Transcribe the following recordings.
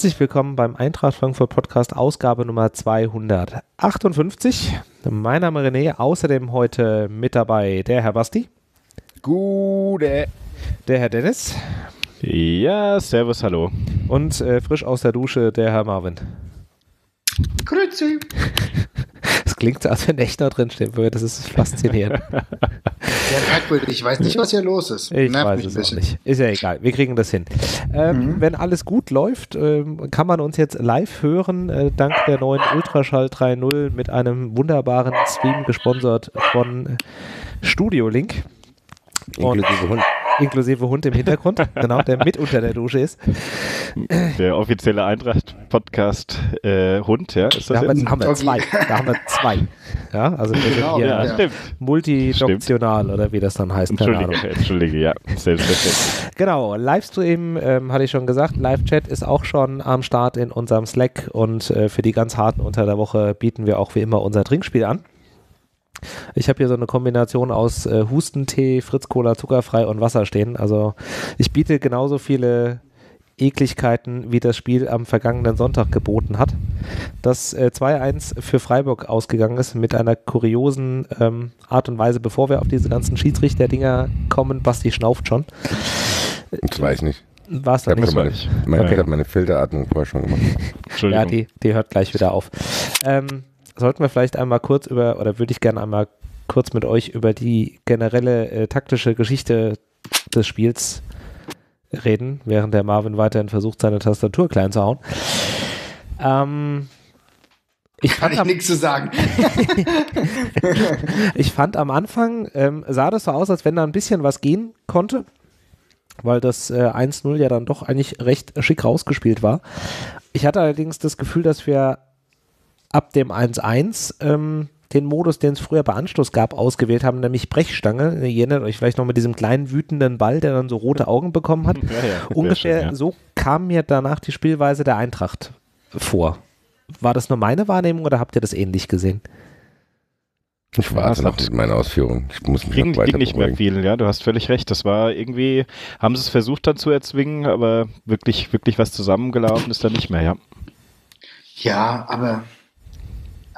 Herzlich willkommen beim Eintracht Frankfurt Podcast, Ausgabe Nummer 258. Mein Name ist René, außerdem heute mit dabei der Herr Basti. Gute. Der Herr Dennis. Ja, servus, hallo. Und äh, frisch aus der Dusche der Herr Marvin. Grüezi. Klingt so, als wenn echt noch drinstehen würde. Das ist faszinierend. Sehr merkwürdig. Ich weiß nicht, was hier los ist. Ich Nervt weiß mich es ein auch bisschen. nicht. Ist ja egal. Wir kriegen das hin. Ähm, Wenn alles gut läuft, ähm, kann man uns jetzt live hören, äh, dank der neuen Ultraschall 3.0 mit einem wunderbaren Stream gesponsert von Studio Link. Und Inklusive Hund. Inklusive Hund im Hintergrund, genau, der mit unter der Dusche ist. Der offizielle Eintracht-Podcast äh, Hund, ja, ist Da das haben jetzt? wir, haben wir Okay. zwei. Da haben wir zwei. Ja, also wir sind Genau, hier Ja, multidoktional oder wie das dann heißt. Keine Ahnung. Entschuldige, entschuldige, ja, selbstverständlich. Genau, Livestream, ähm, hatte ich schon gesagt, Live-Chat ist auch schon am Start in unserem Slack und äh, für die ganz harten unter der Woche bieten wir auch wie immer unser Trinkspiel an. Ich habe hier so eine Kombination aus äh, Hustentee, Fritz-Cola, zuckerfrei und Wasser stehen. Also ich biete genauso viele Ekligkeiten, wie das Spiel am vergangenen Sonntag geboten hat. Das äh, 2-1 für Freiburg ausgegangen ist mit einer kuriosen ähm, Art und Weise, bevor wir auf diese ganzen Schiedsrichter-Dinger kommen. Basti schnauft schon. Das weiß ich nicht. War es Ich habe nicht. meine, ich. meine, Okay. ich hab meine Filteratmung vorher schon gemacht. Entschuldigung. Ja, die, die hört gleich wieder auf. Ähm, sollten wir vielleicht einmal kurz über, oder würde ich gerne einmal kurz mit euch über die generelle äh, taktische Geschichte des Spiels reden, während der Marvin weiterhin versucht, seine Tastatur klein zu hauen. Ähm, ich Kann fand, ich am, nichts zu sagen. ich fand am Anfang, ähm, sah das so aus, als wenn da ein bisschen was gehen konnte, weil das äh, 1-0 ja dann doch eigentlich recht schick rausgespielt war. Ich hatte allerdings das Gefühl, dass wir ab dem 1-1 ähm, den Modus, den es früher bei Anstoß gab, ausgewählt haben, nämlich Brechstange. Ihr erinnert euch vielleicht noch mit diesem kleinen wütenden Ball, der dann so rote Augen bekommen hat. Ja, ja, Ungefähr schön, ja. so kam mir danach die Spielweise der Eintracht vor. War das nur meine Wahrnehmung oder habt ihr das ähnlich gesehen? Ich warte das noch mit meiner Ausführung. Ich muss mich Ging, noch weiter ging nicht mehr beruhigen. viel, ja, du hast völlig recht. Das war irgendwie, haben sie es versucht dann zu erzwingen, aber wirklich, wirklich was zusammengelaufen ist da nicht mehr, ja. Ja, aber.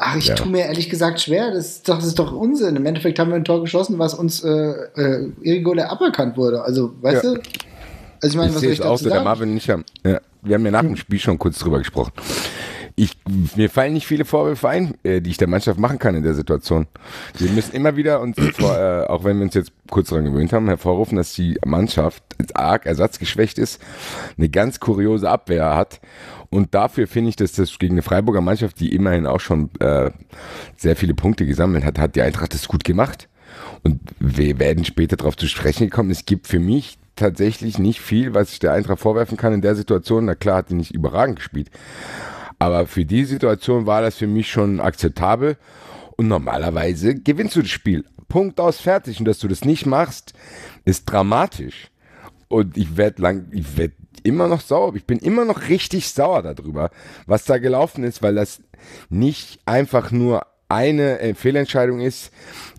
Ach, ich Ja. tue mir ehrlich gesagt schwer. Das ist, doch, das ist doch Unsinn. Im Endeffekt haben wir ein Tor geschossen, was uns äh, äh, Irigole aberkannt wurde. Also, weißt Ja. du? Also, ich meine, Ich was soll ich auch dazu so, der sagen? Marvin und ich haben, ja, wir haben ja nach dem Spiel schon kurz drüber gesprochen. Ich, mir fallen nicht viele Vorwürfe ein, äh, die ich der Mannschaft machen kann in der Situation. Wir müssen immer wieder uns, vor, äh, auch wenn wir uns jetzt kurz daran gewöhnt haben, hervorrufen, dass die Mannschaft arg ersatzgeschwächt ist, eine ganz kuriose Abwehr hat. Und dafür finde ich, dass das gegen eine Freiburger Mannschaft, die immerhin auch schon äh, sehr viele Punkte gesammelt hat, hat die Eintracht das gut gemacht. Und wir werden später darauf zu sprechen kommen. Es gibt für mich tatsächlich nicht viel, was ich der Eintracht vorwerfen kann in der Situation. Na klar hat die nicht überragend gespielt. Aber für die Situation war das für mich schon akzeptabel. Und normalerweise gewinnst du das Spiel. Punkt aus, fertig. Und dass du das nicht machst, ist dramatisch. Und ich werde lang, ich werde immer noch sauer. Ich bin immer noch richtig sauer darüber, was da gelaufen ist, weil das nicht einfach nur eine äh, Fehlentscheidung ist,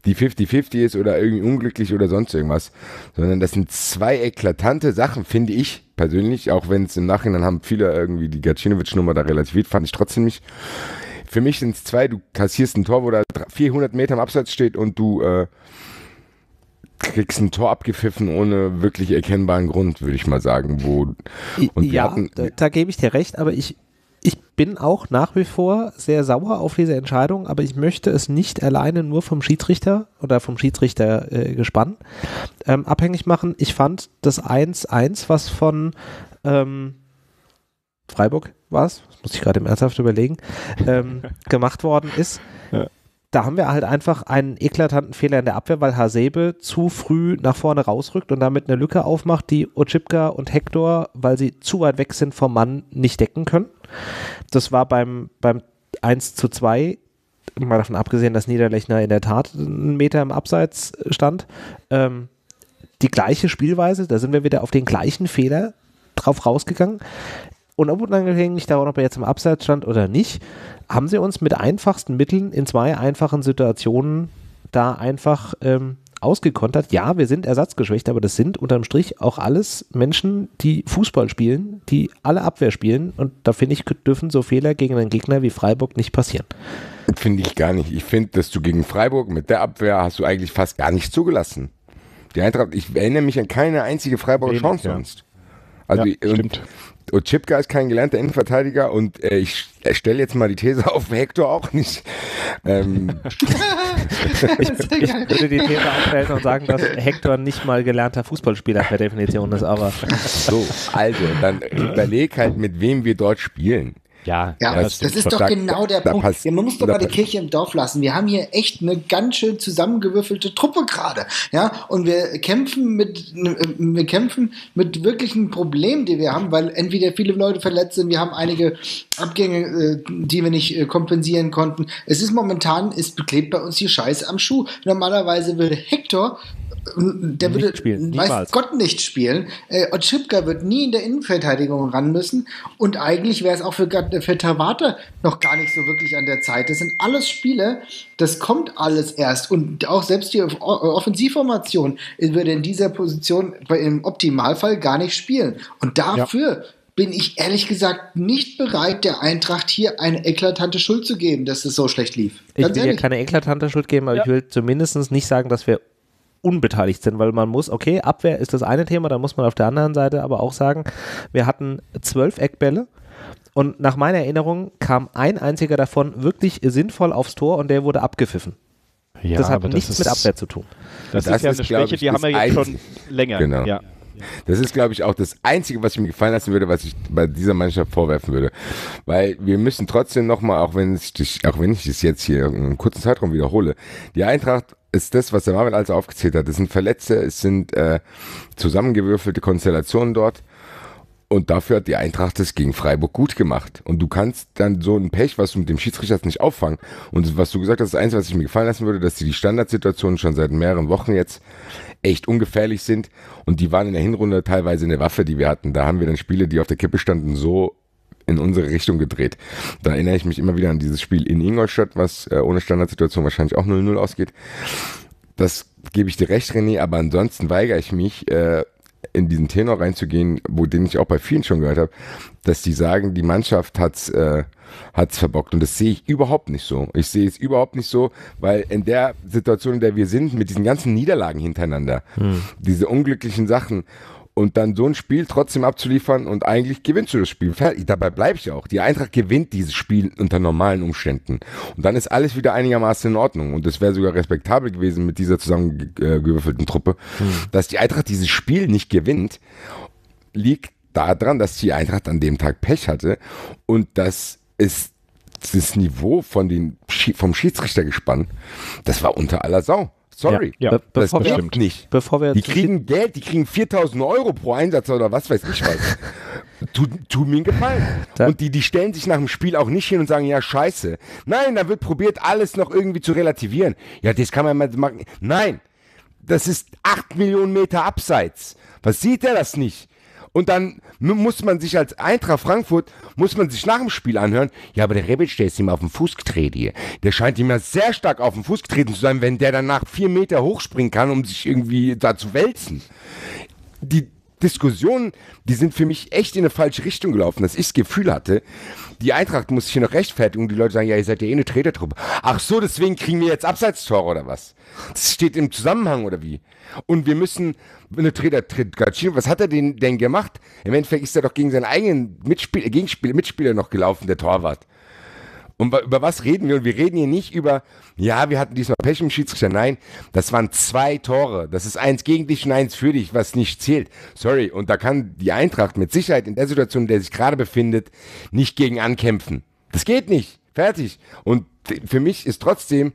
die 50-50 ist oder irgendwie unglücklich oder sonst irgendwas, sondern das sind zwei eklatante Sachen, finde ich persönlich, auch wenn es im Nachhinein haben viele irgendwie die Gacinovic-Nummer da relativiert, fand ich trotzdem nicht. Für mich sind es zwei, du kassierst ein Tor, wo da 400 Meter im Abseits steht und du äh, kriegst ein Tor abgepfiffen ohne wirklich erkennbaren Grund, würde ich mal sagen. Wo, ja, hatten, da, da gebe ich dir recht, aber ich, ich bin auch nach wie vor sehr sauer auf diese Entscheidung, aber ich möchte es nicht alleine nur vom Schiedsrichter oder vom Schiedsrichter äh, gespannt ähm, abhängig machen. Ich fand das 1-1, was von ähm, Freiburg war es, das muss ich gerade im Ernsthaft überlegen, ähm, gemacht worden ist. Ja. Da haben wir halt einfach einen eklatanten Fehler in der Abwehr, weil Hasebe zu früh nach vorne rausrückt und damit eine Lücke aufmacht, die Ochipka und Hector, weil sie zu weit weg sind vom Mann, nicht decken können. Das war beim, beim 1 zu 2, mal davon abgesehen, dass Niederlechner in der Tat einen Meter im Abseits stand, ähm, die gleiche Spielweise, da sind wir wieder auf den gleichen Fehler drauf rausgegangen. Und unabhängig davon, ob er jetzt im Abseits stand oder nicht, haben sie uns mit einfachsten Mitteln in zwei einfachen Situationen da einfach ähm, ausgekontert. Ja, wir sind ersatzgeschwächt, aber das sind unterm Strich auch alles Menschen, die Fußball spielen, die alle Abwehr spielen. Und da finde ich, dürfen so Fehler gegen einen Gegner wie Freiburg nicht passieren. Finde ich gar nicht. Ich finde, dass du gegen Freiburg mit der Abwehr hast du eigentlich fast gar nicht zugelassen. Die Eintracht, ich erinnere mich an keine einzige Freiburger Chance ja. sonst. Also ja, und, stimmt. Und Chipka ist kein gelernter Innenverteidiger und äh, ich stelle jetzt mal die These auf, Hector auch nicht. Ähm, Ich würde die These aufstellen und sagen, dass Hector nicht mal gelernter Fußballspieler per Definition ist, aber so, also, dann überleg halt, mit wem wir dort spielen. Ja, Ja, das das, ist doch Da- genau der Punkt. passt- ja, man muss doch mal die Kirche im Dorf lassen. Wir haben hier echt eine ganz schön zusammengewürfelte Truppe gerade. Ja, und wir kämpfen mit, wir kämpfen mit wirklichen Problemen, die wir haben, weil entweder viele Leute verletzt sind, wir haben einige Abgänge, äh, die wir nicht äh, kompensieren konnten. Es ist momentan, es beklebt bei uns die Scheiße am Schuh. Normalerweise würde Hector der Nicht würde, spielen, weiß. Gott nicht spielen. Äh, Otschipka wird nie in der Innenverteidigung ran müssen. Und eigentlich wäre es auch für, für Tawata noch gar nicht so wirklich an der Zeit. Das sind alles Spiele, das kommt alles erst. Und auch selbst die Offensivformation würde in dieser Position im Optimalfall gar nicht spielen. Und dafür bin ich ehrlich gesagt nicht bereit, der Eintracht hier eine eklatante Schuld zu geben, dass es so schlecht lief. ich Ganz will ja ehrlich. keine eklatante Schuld geben, aber ich will zumindest nicht sagen, dass wir unbeteiligt sind, weil man muss, okay, Abwehr ist das eine Thema, dann muss man auf der anderen Seite aber auch sagen, wir hatten zwölf Eckbälle und nach meiner Erinnerung kam ein einziger davon wirklich sinnvoll aufs Tor und der wurde abgepfiffen. ja das hat aber nichts ist, mit Abwehr zu tun. Das, Das ist ja ist, eine Schwäche, ich, die haben wir das jetzt schon länger. Genau. Ja. Das ist, glaube ich, auch das Einzige, was ich mir gefallen lassen würde, was ich bei dieser Mannschaft vorwerfen würde. Weil wir müssen trotzdem nochmal, auch wenn ich dich, auch wenn ich das jetzt hier in einem kurzen Zeitraum wiederhole, die Eintracht ist das, was der Marvin also aufgezählt hat. Es sind Verletzte, es sind äh, zusammengewürfelte Konstellationen dort. Und dafür hat die Eintracht es gegen Freiburg gut gemacht. Und du kannst dann so ein Pech, was du mit dem Schiedsrichter nicht auffangen. Und was du gesagt hast, das Einzige, was ich mir gefallen lassen würde, dass die, die Standardsituationen schon seit mehreren Wochen jetzt echt ungefährlich sind. Und die waren in der Hinrunde teilweise eine Waffe, die wir hatten. Da haben wir dann Spiele, die auf der Kippe standen, so in unsere Richtung gedreht. Da erinnere ich mich immer wieder an dieses Spiel in Ingolstadt, was äh, ohne Standardsituation wahrscheinlich auch 0-0 ausgeht. Das gebe ich dir recht, René, aber ansonsten weigere ich mich, äh, in diesen Tenor reinzugehen, wo den ich auch bei vielen schon gehört habe, dass die sagen, die Mannschaft hat's äh, hat's verbockt und das sehe ich überhaupt nicht so. Ich sehe es überhaupt nicht so, weil in der Situation, in der wir sind, mit diesen ganzen Niederlagen hintereinander, diese unglücklichen Sachen und dann so ein Spiel trotzdem abzuliefern und eigentlich gewinnst du das Spiel. Fertig. Dabei bleibe ich auch. Die Eintracht gewinnt dieses Spiel unter normalen Umständen. Und dann ist alles wieder einigermaßen in Ordnung. Und es wäre sogar respektabel gewesen mit dieser zusammengewürfelten Truppe. Dass die Eintracht dieses Spiel nicht gewinnt, liegt daran, dass die Eintracht an dem Tag Pech hatte und dass es das Niveau von den, vom Schiedsrichter gespannt, das war unter aller Sau. Sorry. Ja, Be das bevor, stimmt nicht. bevor wir Die kriegen Geld, die kriegen 4000 Euro pro Einsatz oder was weiß ich was. tu, tu mir einen Gefallen. Da- Und die, die stellen sich nach dem Spiel auch nicht hin und sagen, ja, scheiße. Nein, da wird probiert, alles noch irgendwie zu relativieren. Ja, das kann man mal machen. Nein, das ist 8 Millionen Meter abseits. Was sieht er das nicht? Und dann mu- muss man sich als Eintracht Frankfurt, muss man sich nach dem Spiel anhören, ja, aber der Rebic, der ist ihm auf den Fuß getreten hier. Der scheint ihm ja sehr stark auf den Fuß getreten zu sein, wenn der dann nach vier Meter hochspringen kann, um sich irgendwie da zu wälzen. Die Diskussionen, die sind für mich echt in eine falsche Richtung gelaufen, dass ich das Gefühl hatte, die Eintracht muss sich hier noch rechtfertigen und die Leute sagen, ja, ihr seid ja eh eine Tretertruppe. Ach so, deswegen kriegen wir jetzt Abseitstore oder was? Das steht im Zusammenhang oder wie? Und wir müssen eine Treter, Gacino, was hat er denn, denn gemacht? Im Endeffekt ist er doch gegen seinen eigenen Mitspieler, Gegenspieler, Mitspieler noch gelaufen, der Torwart. Und über was reden wir? Und wir reden hier nicht über, ja, wir hatten diesmal Pech im Schiedsrichter. Nein, das waren zwei Tore. Das ist eins gegen dich und eins für dich, was nicht zählt. Sorry. Und da kann die Eintracht mit Sicherheit in der Situation, in der sich gerade befindet, nicht gegen ankämpfen. Das geht nicht. Fertig. Und für mich ist trotzdem,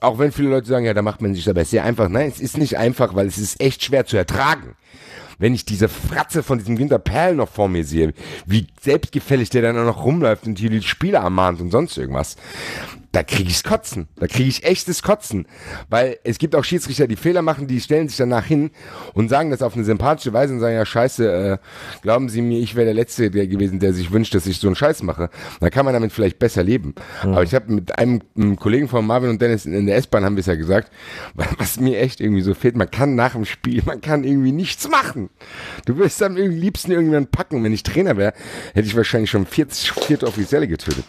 auch wenn viele Leute sagen, ja, da macht man sich dabei sehr einfach. Nein, es ist nicht einfach, weil es ist echt schwer zu ertragen. Wenn ich diese Fratze von diesem Günter Perl noch vor mir sehe, wie selbstgefällig der dann auch noch rumläuft und hier die Spieler ermahnt und sonst irgendwas. Da kriege ich's Kotzen. Da kriege ich echtes Kotzen. Weil es gibt auch Schiedsrichter, die Fehler machen, die stellen sich danach hin und sagen das auf eine sympathische Weise und sagen, ja scheiße, äh, glauben Sie mir, ich wäre der Letzte der gewesen, der sich wünscht, dass ich so einen Scheiß mache. Da kann man damit vielleicht besser leben. Mhm. Aber ich habe mit einem, einem, Kollegen von Marvin und Dennis in der S-Bahn haben wir es ja gesagt, was mir echt irgendwie so fehlt, man kann nach dem Spiel, man kann irgendwie nichts machen. Du wirst am liebsten irgendjemanden packen. Wenn ich Trainer wäre, hätte ich wahrscheinlich schon 40 vierte Offizielle getötet.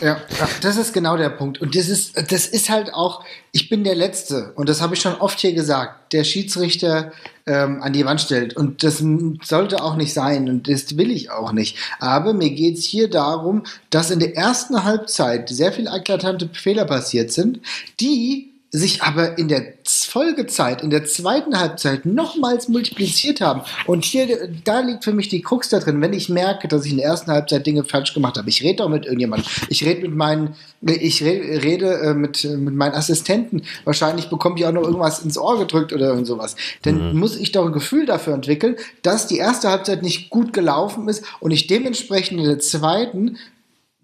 Ja, das ist genau der Punkt. Und das ist, das ist halt auch, ich bin der Letzte, und das habe ich schon oft hier gesagt, der Schiedsrichter ähm, an die Wand stellt. Und das sollte auch nicht sein und das will ich auch nicht. Aber mir geht es hier darum, dass in der ersten Halbzeit sehr viele eklatante Fehler passiert sind, die sich aber in der Folgezeit, in der zweiten Halbzeit nochmals multipliziert haben. Und hier, da liegt für mich die Krux da drin, wenn ich merke, dass ich in der ersten Halbzeit Dinge falsch gemacht habe. Ich rede auch mit irgendjemandem. Ich rede mit meinen, ich rede, rede äh, mit, mit meinen Assistenten. Wahrscheinlich bekomme ich auch noch irgendwas ins Ohr gedrückt oder irgend sowas. Dann mhm. muss ich doch ein Gefühl dafür entwickeln, dass die erste Halbzeit nicht gut gelaufen ist und ich dementsprechend in der zweiten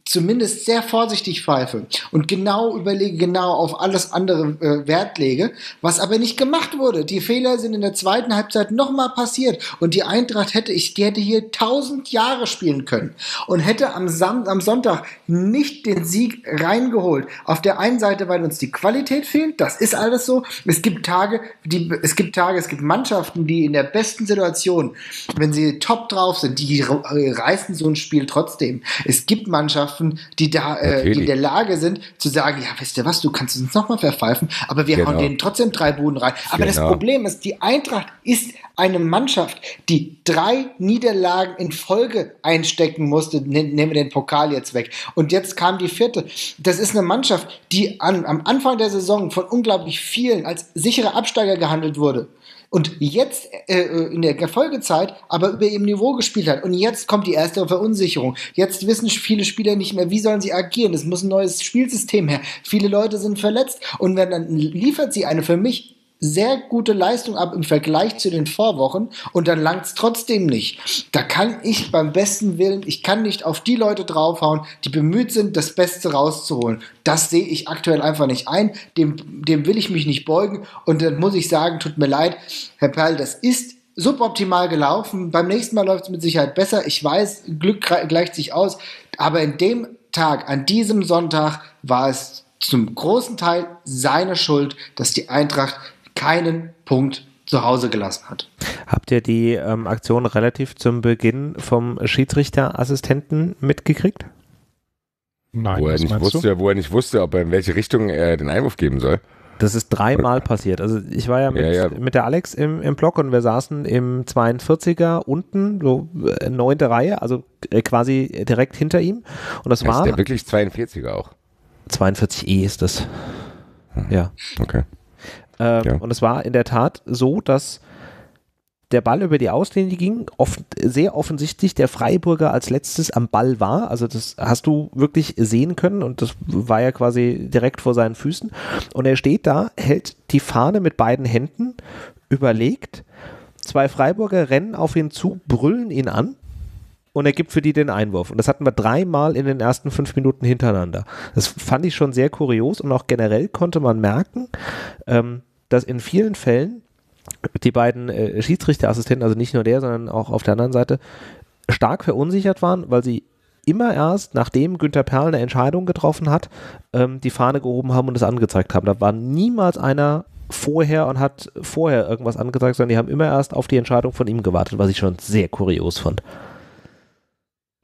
zumindest sehr vorsichtig pfeife und genau überlege, genau auf alles andere äh, Wert lege, was aber nicht gemacht wurde. Die Fehler sind in der zweiten Halbzeit nochmal passiert und die Eintracht hätte, ich, die hätte hier tausend Jahre spielen können und hätte am, Sam am Sonntag nicht den Sieg reingeholt. Auf der einen Seite, weil uns die Qualität fehlt, das ist alles so. Es gibt Tage, die, es gibt Tage, es gibt Mannschaften, die in der besten Situation, wenn sie top drauf sind, die reißen so ein Spiel trotzdem. Es gibt Mannschaften, Mannschaften, die da äh, die in der Lage sind zu sagen, ja, weißt du was, du kannst uns nochmal verpfeifen, aber wir genau. hauen denen trotzdem drei Buden rein. Aber genau. das Problem ist, die Eintracht ist eine Mannschaft, die drei Niederlagen in Folge einstecken musste, nehmen wir den Pokal jetzt weg. Und jetzt kam die vierte. Das ist eine Mannschaft, die an, am Anfang der Saison von unglaublich vielen als sichere Absteiger gehandelt wurde und jetzt äh, in der Folgezeit aber über ihrem Niveau gespielt hat. Und jetzt kommt die erste Verunsicherung. Jetzt wissen viele Spieler nicht mehr, wie sollen sie agieren. Es muss ein neues Spielsystem her. Viele Leute sind verletzt und wenn dann liefert sie eine für mich sehr gute Leistung ab im Vergleich zu den Vorwochen und dann langt es trotzdem nicht. Da kann ich beim besten Willen, ich kann nicht auf die Leute draufhauen, die bemüht sind, das Beste rauszuholen. Das sehe ich aktuell einfach nicht ein. Dem, dem will ich mich nicht beugen und dann muss ich sagen, tut mir leid, Herr Perl, das ist suboptimal gelaufen. Beim nächsten Mal läuft es mit Sicherheit besser. Ich weiß, Glück gleicht sich aus. Aber in dem Tag, an diesem Sonntag, war es zum großen Teil seine Schuld, dass die Eintracht keinen Punkt zu Hause gelassen hat. Habt ihr die ähm, Aktion relativ zum Beginn vom Schiedsrichterassistenten mitgekriegt? Nein, wo er, nicht wusste, wo er nicht wusste, ob er in welche Richtung er den Einwurf geben soll. Das ist dreimal passiert. Also ich war ja mit, ja, ja. mit der Alex im, im Block und wir saßen im 42er unten, so äh, neunte Reihe, also äh, quasi direkt hinter ihm. Und das, das war. Ist der wirklich 42er auch? 42E ist das. Hm. Ja. Okay. Ähm, ja. Und es war in der Tat so, dass der Ball über die Auslinie ging, oft, sehr offensichtlich der Freiburger als letztes am Ball war. Also das hast du wirklich sehen können und das war ja quasi direkt vor seinen Füßen. Und er steht da, hält die Fahne mit beiden Händen, überlegt. Zwei Freiburger rennen auf ihn zu, brüllen ihn an und er gibt für die den Einwurf. Und das hatten wir dreimal in den ersten fünf Minuten hintereinander. Das fand ich schon sehr kurios und auch generell konnte man merken, ähm, dass in vielen Fällen die beiden äh, Schiedsrichterassistenten, also nicht nur der, sondern auch auf der anderen Seite, stark verunsichert waren, weil sie immer erst, nachdem Günther Perl eine Entscheidung getroffen hat, ähm, die Fahne gehoben haben und es angezeigt haben. Da war niemals einer vorher und hat vorher irgendwas angezeigt, sondern die haben immer erst auf die Entscheidung von ihm gewartet, was ich schon sehr kurios fand.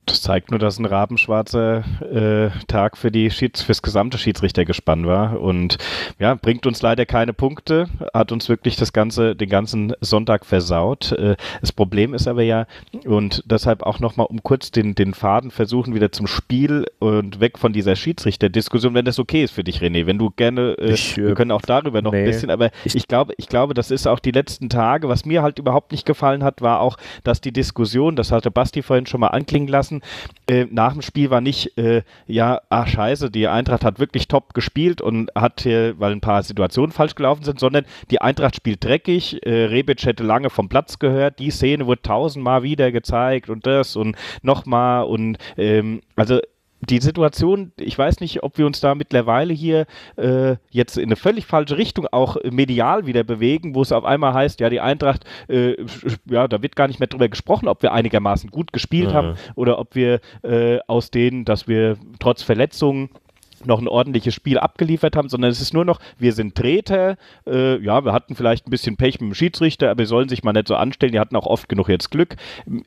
Das zeigt nur, dass ein rabenschwarzer äh, Tag für die Schieds fürs gesamte Schiedsrichtergespann war und ja, bringt uns leider keine Punkte, hat uns wirklich das ganze den ganzen Sonntag versaut. Äh, das Problem ist aber ja und deshalb auch noch mal um kurz den den Faden versuchen wieder zum Spiel und weg von dieser Schiedsrichterdiskussion, wenn das okay ist für dich René, wenn du gerne äh, ich, wir können auch darüber noch nee. ein bisschen, aber ich, ich glaube, ich glaube, das ist auch die letzten Tage, was mir halt überhaupt nicht gefallen hat, war auch, dass die Diskussion, das hatte Basti vorhin schon mal anklingen lassen, äh, nach dem Spiel war nicht, äh, ja, ach scheiße, die Eintracht hat wirklich top gespielt und hat hier, weil ein paar Situationen falsch gelaufen sind, sondern die Eintracht spielt dreckig, äh, Rebic hätte lange vom Platz gehört, die Szene wurde tausendmal wieder gezeigt und das und nochmal und ähm, also die Situation, ich weiß nicht, ob wir uns da mittlerweile hier äh, jetzt in eine völlig falsche Richtung auch medial wieder bewegen, wo es auf einmal heißt, ja, die Eintracht, äh, ja, da wird gar nicht mehr drüber gesprochen, ob wir einigermaßen gut gespielt mhm. haben oder ob wir äh, aus denen, dass wir trotz Verletzungen noch ein ordentliches Spiel abgeliefert haben, sondern es ist nur noch, wir sind Treter, äh, ja, wir hatten vielleicht ein bisschen Pech mit dem Schiedsrichter, aber wir sollen sich mal nicht so anstellen, die hatten auch oft genug jetzt Glück.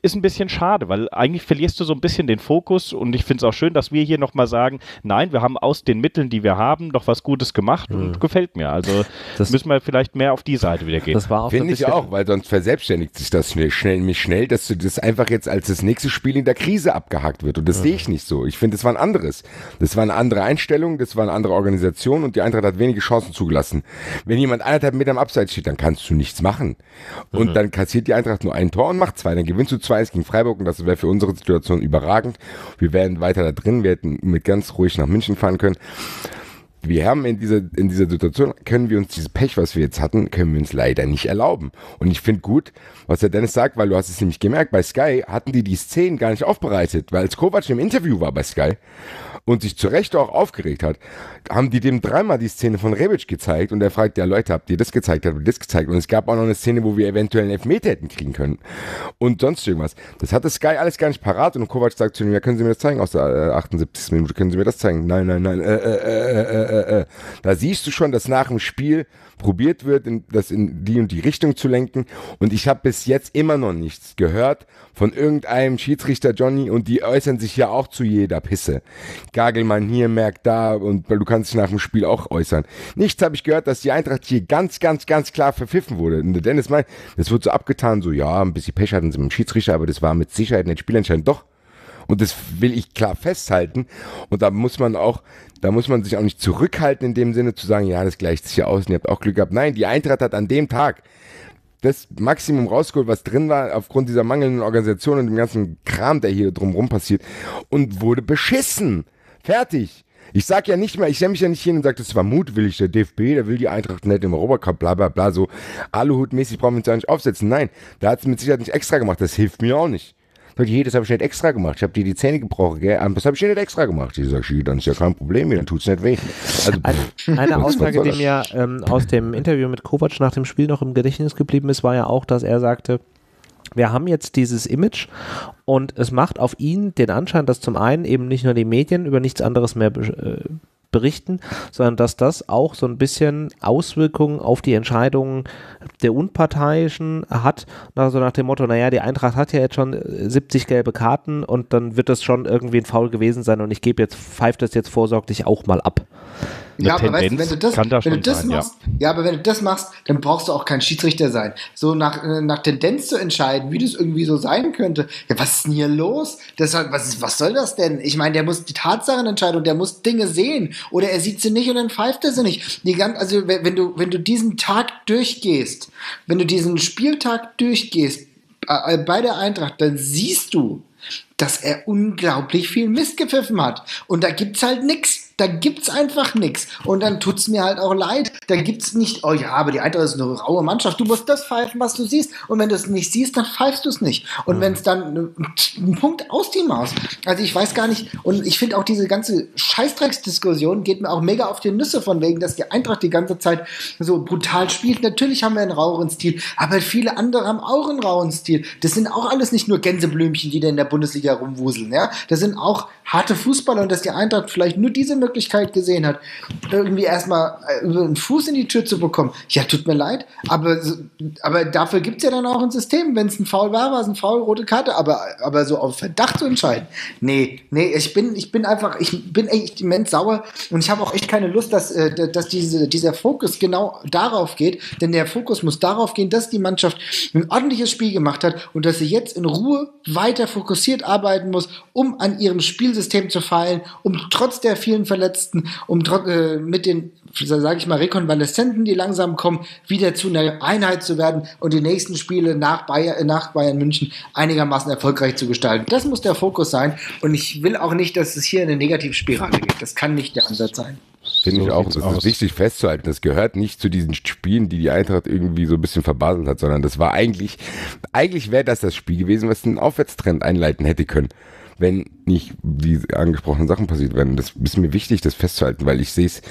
Ist ein bisschen schade, weil eigentlich verlierst du so ein bisschen den Fokus und ich finde es auch schön, dass wir hier nochmal sagen, nein, wir haben aus den Mitteln, die wir haben, noch was Gutes gemacht mhm. und gefällt mir. Also das müssen wir vielleicht mehr auf die Seite wieder gehen. Das war auch Finde ich auch, weil sonst verselbstständigt sich das schnell, schnell, mich schnell, dass du das einfach jetzt als das nächste Spiel in der Krise abgehakt wird und das mhm. sehe ich nicht so. Ich finde, das war ein anderes. Das war eine andere Einstellung Einstellung, das war eine andere Organisation und die Eintracht hat wenige Chancen zugelassen. Wenn jemand anderthalb Meter am Abseits steht, dann kannst du nichts machen. Und mhm. dann kassiert die Eintracht nur ein Tor und macht zwei. Dann gewinnst du zwei gegen Freiburg und das wäre für unsere Situation überragend. Wir wären weiter da drin, wir hätten mit ganz ruhig nach München fahren können wir haben in dieser, in dieser Situation, können wir uns dieses Pech, was wir jetzt hatten, können wir uns leider nicht erlauben. Und ich finde gut, was der Dennis sagt, weil du hast es nämlich gemerkt, bei Sky hatten die die Szenen gar nicht aufbereitet, weil als Kovac im Interview war bei Sky und sich zu Recht auch aufgeregt hat, haben die dem dreimal die Szene von Rebic gezeigt und er fragt, ja Leute, habt ihr das gezeigt, habt ihr das gezeigt? Und es gab auch noch eine Szene, wo wir eventuell einen Elfmeter hätten kriegen können und sonst irgendwas. Das hatte Sky alles gar nicht parat und Kovac sagt zu ihm, ja können Sie mir das zeigen aus der äh, 78. Minute, können Sie mir das zeigen? Nein, nein, nein, äh, äh, äh, äh, äh. äh. Da siehst du schon, dass nach dem Spiel probiert wird, in, das in die und die Richtung zu lenken. Und ich habe bis jetzt immer noch nichts gehört von irgendeinem Schiedsrichter Johnny und die äußern sich ja auch zu jeder Pisse. Gagelmann hier, merkt da und du kannst dich nach dem Spiel auch äußern. Nichts habe ich gehört, dass die Eintracht hier ganz, ganz, ganz klar verpfiffen wurde. Und Dennis meint, das wird so abgetan, so ja, ein bisschen Pech hatten sie mit dem Schiedsrichter, aber das war mit Sicherheit nicht spielentscheidend. Doch, und das will ich klar festhalten. Und da muss man auch, da muss man sich auch nicht zurückhalten in dem Sinne zu sagen, ja, das gleicht sich ja aus und ihr habt auch Glück gehabt. Nein, die Eintracht hat an dem Tag das Maximum rausgeholt, was drin war, aufgrund dieser mangelnden Organisation und dem ganzen Kram, der hier drumherum passiert, und wurde beschissen. Fertig. Ich sag ja nicht mehr, ich stelle mich ja nicht hin und sage, das war mutwillig, der DFB, der will die Eintracht nicht im Europacup, bla bla bla, so Aluhutmäßig brauchen wir uns ja nicht aufsetzen. Nein, da hat es mit Sicherheit nicht extra gemacht, das hilft mir auch nicht. Sag ich, hey, das habe ich nicht extra gemacht. Ich habe dir die Zähne gebrochen, gell? Das habe ich nicht extra gemacht. Ich sage, dann ist ja kein Problem, dann tut es nicht weh. Also, eine, eine Aussage, die mir ähm, aus dem Interview mit Kovac nach dem Spiel noch im Gedächtnis geblieben ist, war ja auch, dass er sagte, wir haben jetzt dieses Image und es macht auf ihn den Anschein, dass zum einen eben nicht nur die Medien über nichts anderes mehr äh, berichten, sondern dass das auch so ein bisschen Auswirkungen auf die Entscheidungen der Unparteiischen hat, also nach dem Motto, naja, die Eintracht hat ja jetzt schon 70 gelbe Karten und dann wird das schon irgendwie ein Foul gewesen sein und ich gebe jetzt, pfeift das jetzt vorsorglich auch mal ab ja, aber weißt wenn du das, da wenn du das sein, machst, ja. ja. aber wenn du das machst, dann brauchst du auch kein Schiedsrichter sein. So nach, äh, nach Tendenz zu entscheiden, wie das irgendwie so sein könnte. Ja, was ist denn hier los? Das, was, was soll das denn? Ich meine, der muss die Tatsachen entscheiden und der muss Dinge sehen. Oder er sieht sie nicht und dann pfeift er sie nicht. Die ganz, also wenn du, wenn du diesen Tag durchgehst, wenn du diesen Spieltag durchgehst, äh, bei der Eintracht, dann siehst du, dass er unglaublich viel Mist gepfiffen hat. Und da gibt's halt nichts da gibt's einfach nichts. Und dann tut's mir halt auch leid. Da gibt's nicht, oh ja, aber die Eintracht ist eine raue Mannschaft. Du musst das pfeifen, was du siehst. Und wenn du es nicht siehst, dann pfeifst du es nicht. Und mhm. wenn es dann ein Punkt aus die Maus. Also ich weiß gar nicht. Und ich finde auch diese ganze Scheißdrecksdiskussion geht mir auch mega auf die Nüsse von wegen, dass die Eintracht die ganze Zeit so brutal spielt. Natürlich haben wir einen raueren Stil, aber viele andere haben auch einen rauen Stil. Das sind auch alles nicht nur Gänseblümchen, die da in der Bundesliga rumwuseln. Ja, das sind auch harte Fußballer und dass die Eintracht vielleicht nur diese Möglichkeit gesehen hat, irgendwie erstmal äh, einen Fuß in die Tür zu bekommen. Ja, tut mir leid, aber, aber dafür gibt es ja dann auch ein System. Wenn es ein Foul war, war es ein Foul, rote Karte, aber, aber so auf Verdacht zu entscheiden. Nee, nee, ich bin, ich bin einfach, ich bin echt immens sauer und ich habe auch echt keine Lust, dass, äh, dass diese, dieser Fokus genau darauf geht, denn der Fokus muss darauf gehen, dass die Mannschaft ein ordentliches Spiel gemacht hat und dass sie jetzt in Ruhe weiter fokussiert arbeiten muss, um an ihrem Spielsystem zu feilen, um trotz der vielen Verletzten, um äh, mit den, sage ich mal, Rekonvaleszenten, die langsam kommen, wieder zu einer Einheit zu werden und die nächsten Spiele nach Bayern, nach Bayern München einigermaßen erfolgreich zu gestalten. Das muss der Fokus sein und ich will auch nicht, dass es hier in eine Negativspirale geht. Das kann nicht der Ansatz sein. Finde so ich auch. Das aus. ist wichtig festzuhalten. Das gehört nicht zu diesen Spielen, die die Eintracht irgendwie so ein bisschen verbaselt hat, sondern das war eigentlich, eigentlich wäre das das Spiel gewesen, was einen Aufwärtstrend einleiten hätte können. Wenn nicht die angesprochenen Sachen passiert werden. Das ist mir wichtig, das festzuhalten, weil ich sehe es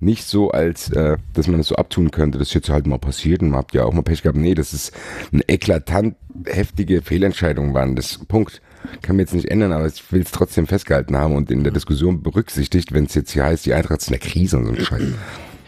nicht so, als äh, dass man es so abtun könnte, das ist jetzt halt mal passiert und man habt ja auch mal Pech gehabt. Nee, das ist eine eklatant heftige Fehlentscheidung waren. Das Punkt. Kann mir jetzt nicht ändern, aber ich will es trotzdem festgehalten haben und in der Diskussion berücksichtigt, wenn es jetzt hier heißt, die Eintracht ist in der Krise und so ein Scheiß.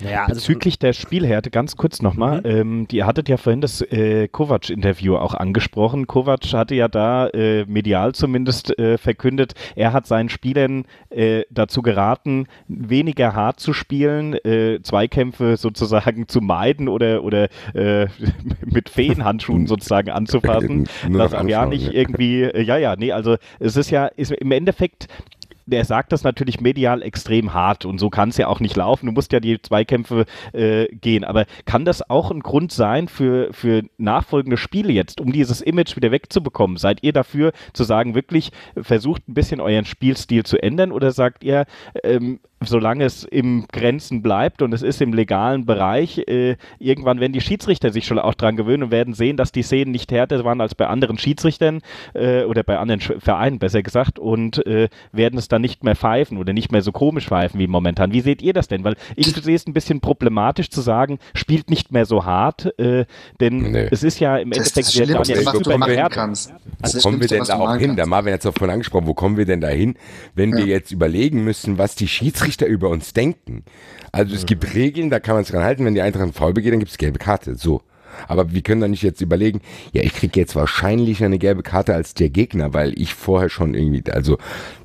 Naja, also Bezüglich der Spielhärte, ganz kurz nochmal, mhm. ähm, die hattet ja vorhin das äh, Kovac-Interview auch angesprochen. Kovac hatte ja da äh, medial zumindest äh, verkündet, er hat seinen Spielern äh, dazu geraten, weniger hart zu spielen, äh, Zweikämpfe sozusagen zu meiden oder, oder äh, mit Feenhandschuhen sozusagen anzufassen. Nur das ja nicht irgendwie, ja, ja, nee, also es ist ja, ist im Endeffekt der sagt das natürlich medial extrem hart und so kann es ja auch nicht laufen. Du musst ja die Zweikämpfe äh, gehen. Aber kann das auch ein Grund sein für, für nachfolgende Spiele jetzt, um dieses Image wieder wegzubekommen? Seid ihr dafür zu sagen, wirklich versucht ein bisschen euren Spielstil zu ändern oder sagt ihr, ähm, solange es im Grenzen bleibt und es ist im legalen Bereich, äh, irgendwann werden die Schiedsrichter sich schon auch dran gewöhnen und werden sehen, dass die Szenen nicht härter waren als bei anderen Schiedsrichtern äh, oder bei anderen Vereinen besser gesagt und äh, werden es dann nicht mehr pfeifen oder nicht mehr so komisch pfeifen wie momentan. Wie seht ihr das denn? Weil ich sehe es ein bisschen problematisch zu sagen, spielt nicht mehr so hart, äh, denn nee. es ist ja im das Endeffekt sehr ja nicht überhärtet. Kannst. Also kommen wir denn da auch hin? Da Marvin hat es auch vorhin angesprochen, wo kommen wir denn da hin, wenn ja. wir jetzt überlegen müssen, was die Schiedsrichter Schiedsrichter über uns denken. Also es gibt Regeln, da kann man sich dran halten, wenn die Eintracht einen Foul begeht, dann gibt es gelbe Karte. So. Aber wir können doch nicht jetzt überlegen, ja, ich kriege jetzt wahrscheinlich eine gelbe Karte als der Gegner, weil ich vorher schon irgendwie, also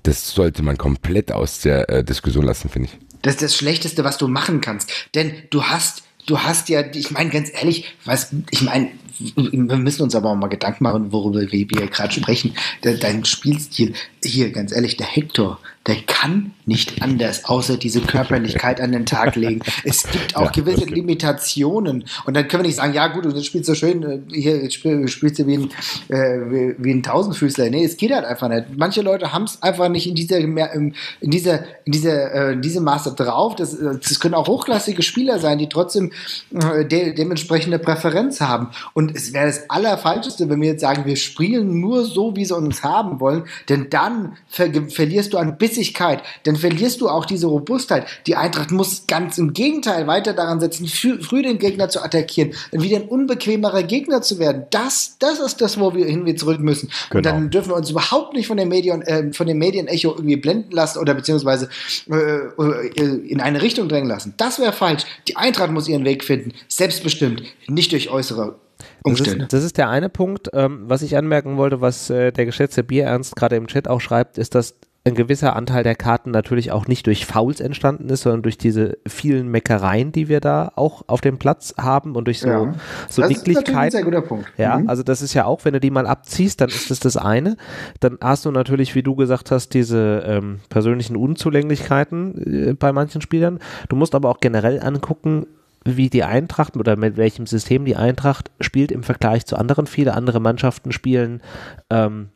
das sollte man komplett aus der äh, Diskussion lassen, finde ich. Das ist das Schlechteste, was du machen kannst. Denn du hast, du hast ja, ich meine ganz ehrlich, was, ich meine, wir müssen uns aber auch mal Gedanken machen, worüber wir gerade sprechen. Dein Spielstil, hier ganz ehrlich, der Hector, der kann nicht anders, außer diese Körperlichkeit an den Tag legen. Es gibt auch ja, gewisse Limitationen. Und dann können wir nicht sagen, ja gut, du spielst so schön, äh, hier spielst du wie ein, äh, wie ein Tausendfüßler. Nee, es geht halt einfach nicht. Manche Leute haben es einfach nicht in dieser, in dieser, in dieser, äh, in diesem Maße drauf. Das, das können auch hochklassige Spieler sein, die trotzdem de dementsprechende Präferenz haben. Und es wäre das Allerfalscheste, wenn wir jetzt sagen, wir spielen nur so, wie sie uns haben wollen, denn dann ver verlierst du ein bisschen Bissigkeit, dann verlierst du auch diese Robustheit. Die Eintracht muss ganz im Gegenteil weiter daran setzen, früh den Gegner zu attackieren und wieder ein unbequemerer Gegner zu werden. Das, das ist das, wo wir hin wir zurück müssen. Genau. Und dann dürfen wir uns überhaupt nicht von den Medien, äh, von dem Medienecho irgendwie blenden lassen oder beziehungsweise äh, äh, in eine Richtung drängen lassen. Das wäre falsch. Die Eintracht muss ihren Weg finden, selbstbestimmt, nicht durch äußere das ist, das ist, der eine Punkt. Ähm, was ich anmerken wollte, was äh, der geschätzte Bierernst gerade im Chat auch schreibt, ist, dass ein gewisser Anteil der Karten natürlich auch nicht durch Fouls entstanden ist, sondern durch diese vielen Meckereien, die wir da auch auf dem Platz haben und durch so, ja. so das Dicklichkeit. Ist ein sehr guter Punkt. Ja, mhm. also das ist ja auch, wenn du die mal abziehst, dann ist das das eine. Dann hast du natürlich, wie du gesagt hast, diese ähm, persönlichen Unzulänglichkeiten äh, bei manchen Spielern. Du musst aber auch generell angucken, wie die Eintracht oder mit welchem System die Eintracht spielt im Vergleich zu anderen. Viele andere Mannschaften spielen ähm,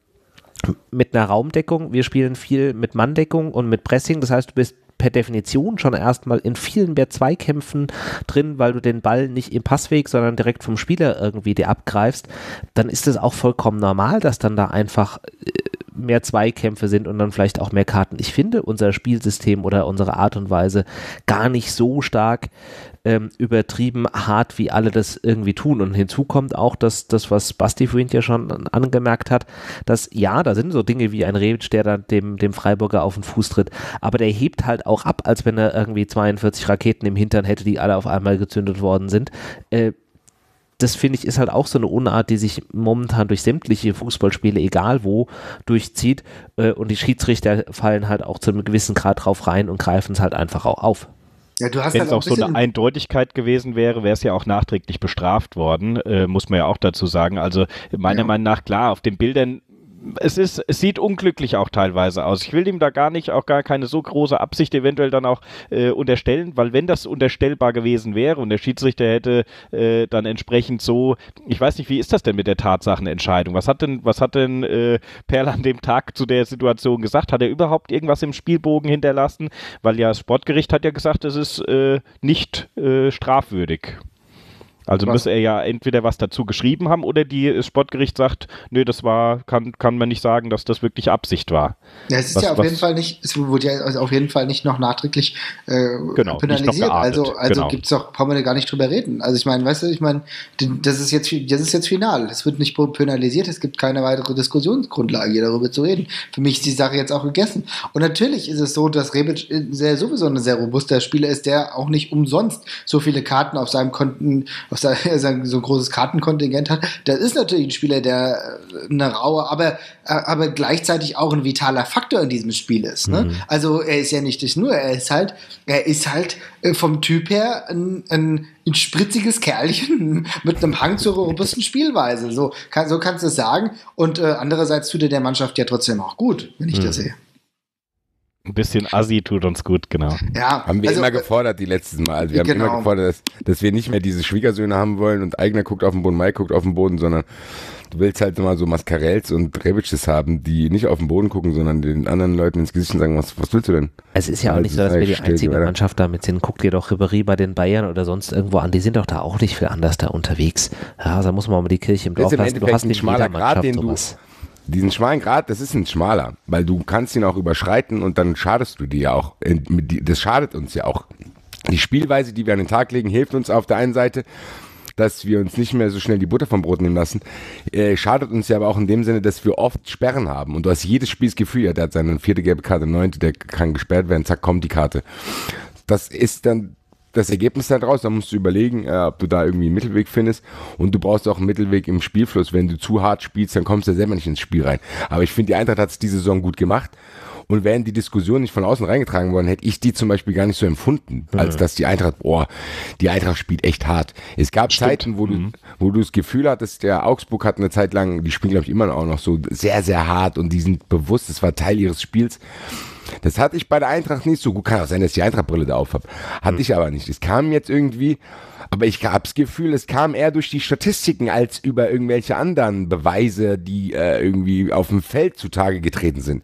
mit einer Raumdeckung. Wir spielen viel mit Manndeckung und mit Pressing. Das heißt, du bist per Definition schon erstmal in vielen mehr Zweikämpfen drin, weil du den Ball nicht im Passweg, sondern direkt vom Spieler irgendwie dir abgreifst, dann ist es auch vollkommen normal, dass dann da einfach äh, mehr Zweikämpfe sind und dann vielleicht auch mehr Karten. Ich finde unser Spielsystem oder unsere Art und Weise gar nicht so stark ähm, übertrieben hart, wie alle das irgendwie tun. Und hinzu kommt auch, dass das, was Basti vorhin ja schon angemerkt hat, dass ja, da sind so Dinge wie ein Rebic, der dann dem, dem Freiburger auf den Fuß tritt, aber der hebt halt auch ab, als wenn er irgendwie 42 Raketen im Hintern hätte, die alle auf einmal gezündet worden sind. Äh, das finde ich ist halt auch so eine Unart, die sich momentan durch sämtliche Fußballspiele, egal wo, durchzieht. Äh, und die Schiedsrichter fallen halt auch zu einem gewissen Grad drauf rein und greifen es halt einfach auch auf. Ja, Wenn halt es auch so eine Eindeutigkeit gewesen wäre, wäre es ja auch nachträglich bestraft worden, äh, muss man ja auch dazu sagen. Also meiner ja. Meinung nach, klar, auf den Bildern es ist, es sieht unglücklich auch teilweise aus. Ich will ihm da gar nicht, auch gar keine so große Absicht eventuell dann auch äh, unterstellen, weil wenn das unterstellbar gewesen wäre und der Schiedsrichter hätte äh, dann entsprechend so, ich weiß nicht, wie ist das denn mit der Tatsachenentscheidung? Was hat denn, was hat denn äh, Perl an dem Tag zu der Situation gesagt? Hat er überhaupt irgendwas im Spielbogen hinterlassen? Weil ja das Sportgericht hat ja gesagt, es ist äh, nicht äh, strafwürdig. Also was? müsste er ja entweder was dazu geschrieben haben oder die das Sportgericht sagt, nö, das war, kann, kann man nicht sagen, dass das wirklich Absicht war. Ja, es ist was, ja auf jeden Fall nicht, es wurde ja also auf jeden Fall nicht noch nachträglich äh, genau, penalisiert. also also genau. gibt es doch, brauchen wir gar nicht drüber reden. Also ich meine, weißt du, ich meine, das ist jetzt das ist jetzt final. Es wird nicht penalisiert, es gibt keine weitere Diskussionsgrundlage, hier darüber zu reden. Für mich ist die Sache jetzt auch gegessen. Und natürlich ist es so, dass Rebic sehr, sowieso ein sehr robuster Spieler ist, der auch nicht umsonst so viele Karten auf seinem Konten, auf sein, so ein großes Kartenkontingent hat. Das ist natürlich ein Spieler, der äh, eine raue, aber, äh, aber gleichzeitig auch ein vitaler Faktor in diesem Spiel ist. Ne? Mhm. Also er ist ja nicht das nur, er ist halt, er ist halt äh, vom Typ her ein, ein, ein spritziges Kerlchen mit einem Hang zur robusten Spielweise. So, kann, so kannst du es sagen. Und äh, andererseits tut er der Mannschaft ja trotzdem auch gut, wenn ich mhm. das sehe. Ein bisschen Assi tut uns gut, genau. Ja, haben wir also, immer gefordert die letzten Mal. Also wir haben genau. immer gefordert, dass, dass wir nicht mehr diese Schwiegersöhne haben wollen und eigener guckt auf den Boden, Mai guckt auf den Boden, sondern du willst halt immer so Mascarells und Rebices haben, die nicht auf den Boden gucken, sondern den anderen Leuten ins Gesicht und sagen, was, was willst du denn? Es ist ja auch also nicht so, dass wir die einzige. Mannschaft damit sind. Guck dir doch Ribéry bei den Bayern oder sonst irgendwo an. Die sind doch da auch nicht viel anders da unterwegs. Ja, da muss man mal die Kirche im Dorf lassen. Du hast ein schmaler Grad, den du, diesen schmalen Grad, das ist ein schmaler, weil du kannst ihn auch überschreiten und dann schadest du dir ja auch. Das schadet uns ja auch. Die Spielweise, die wir an den Tag legen, hilft uns auf der einen Seite, dass wir uns nicht mehr so schnell die Butter vom Brot nehmen lassen. Äh, schadet uns ja aber auch in dem Sinne, dass wir oft Sperren haben. Und du hast jedes Spiel das Gefühl, ja, der hat seine vierte gelbe Karte, neunte, der kann gesperrt werden, zack, kommt die Karte. Das ist dann das Ergebnis daraus, da musst du überlegen, äh, ob du da irgendwie einen Mittelweg findest. Und du brauchst auch einen Mittelweg im Spielfluss. Wenn du zu hart spielst, dann kommst du ja selber nicht ins Spiel rein. Aber ich finde, die Eintracht hat es diese Saison gut gemacht. Und wären die Diskussion nicht von außen reingetragen worden, hätte ich die zum Beispiel gar nicht so empfunden, als dass die Eintracht, boah, die Eintracht spielt echt hart. Es gab Stimmt. Zeiten, wo du, mhm. wo du das Gefühl hattest, der Augsburg hat eine Zeit lang, die spielen glaube ich immer auch noch so sehr, sehr hart und die sind bewusst, das war Teil ihres Spiels. Das hatte ich bei der Eintracht nicht so gut. Kann auch sein, dass ich die Eintrachtbrille da auf habe. Hatte mhm. ich aber nicht. Es kam jetzt irgendwie, aber ich habe das Gefühl, es kam eher durch die Statistiken als über irgendwelche anderen Beweise, die äh, irgendwie auf dem Feld zutage getreten sind.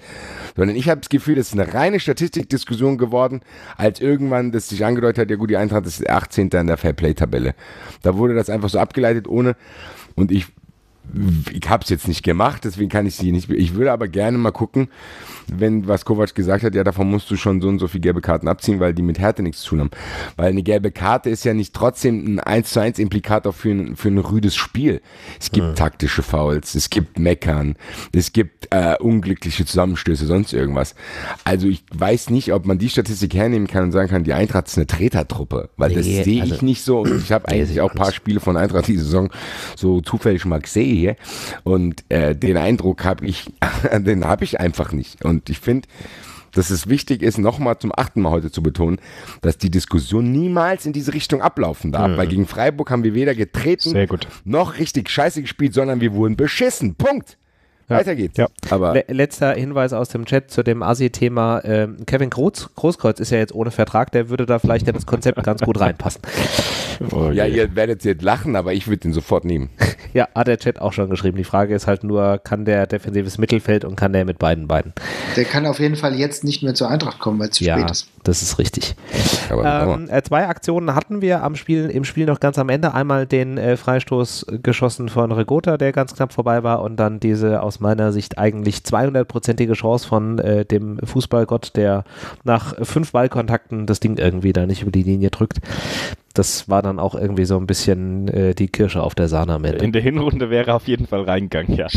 Sondern ich habe das Gefühl, es ist eine reine Statistikdiskussion geworden, als irgendwann das sich angedeutet hat, ja gut, die Eintracht ist 18. in der Fairplay-Tabelle. Da wurde das einfach so abgeleitet, ohne und ich ich habe es jetzt nicht gemacht, deswegen kann ich sie nicht. Ich würde aber gerne mal gucken, wenn was Kovac gesagt hat, ja, davon musst du schon so und so viele gelbe Karten abziehen, weil die mit Härte nichts zu tun haben. Weil eine gelbe Karte ist ja nicht trotzdem ein 1 zu 1 Implikator für ein, für ein rüdes Spiel. Es gibt mhm. taktische Fouls, es gibt Meckern, es gibt äh, unglückliche Zusammenstöße, sonst irgendwas. Also ich weiß nicht, ob man die Statistik hernehmen kann und sagen kann, die Eintracht ist eine Tretertruppe, weil nee, das sehe also, ich nicht so. Und ich habe eigentlich auch ein paar Spiele von Eintracht diese Saison so zufällig mal gesehen hier. Und äh, den Eindruck habe ich, den habe ich einfach nicht. Und ich finde, dass es wichtig ist, nochmal zum achten Mal heute zu betonen, dass die Diskussion niemals in diese Richtung ablaufen darf. Mhm. Weil gegen Freiburg haben wir weder getreten noch richtig scheiße gespielt, sondern wir wurden beschissen. Punkt. Ja. Weiter geht's. Ja. Aber Le letzter Hinweis aus dem Chat zu dem Asi-Thema. Ähm, Kevin Groß, Großkreuz ist ja jetzt ohne Vertrag, der würde da vielleicht in das Konzept ganz gut reinpassen. Oh, ja, ihr werdet jetzt lachen, aber ich würde den sofort nehmen. ja, hat der Chat auch schon geschrieben. Die Frage ist halt nur, kann der defensives Mittelfeld und kann der mit beiden beiden? Der kann auf jeden Fall jetzt nicht mehr zur Eintracht kommen, weil es zu ja, spät ist. Das ist richtig. Ähm, äh, zwei Aktionen hatten wir am Spiel, im Spiel noch ganz am Ende. Einmal den äh, Freistoß geschossen von Regota, der ganz knapp vorbei war und dann diese aus meiner Sicht eigentlich 200-prozentige Chance von äh, dem Fußballgott, der nach fünf Ballkontakten das Ding irgendwie da nicht über die Linie drückt das war dann auch irgendwie so ein bisschen äh, die Kirsche auf der Sahne am Ende. In der Hinrunde wäre auf jeden Fall reingegangen, ja.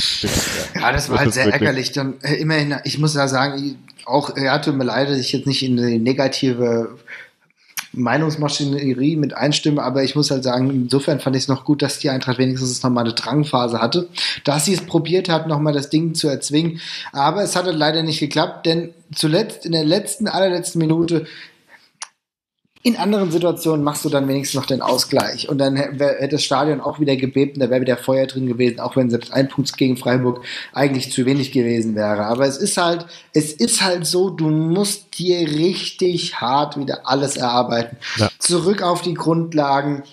ja, das war das halt sehr ärgerlich. Dann äh, immerhin, ich muss ja sagen, auch ja, tut mir leid, dass ich jetzt nicht in die negative Meinungsmaschinerie mit einstimme, aber ich muss halt sagen, insofern fand ich es noch gut, dass die Eintracht wenigstens noch mal eine Drangphase hatte, dass sie es probiert hat, noch mal das Ding zu erzwingen, aber es hat halt leider nicht geklappt, denn zuletzt in der letzten, allerletzten Minute in anderen Situationen machst du dann wenigstens noch den Ausgleich. Und dann hätte das Stadion auch wieder gebebt und da wäre wieder Feuer drin gewesen, auch wenn selbst ein Punkt gegen Freiburg eigentlich zu wenig gewesen wäre. Aber es ist halt, es ist halt so, du musst dir richtig hart wieder alles erarbeiten. Ja. Zurück auf die Grundlagen,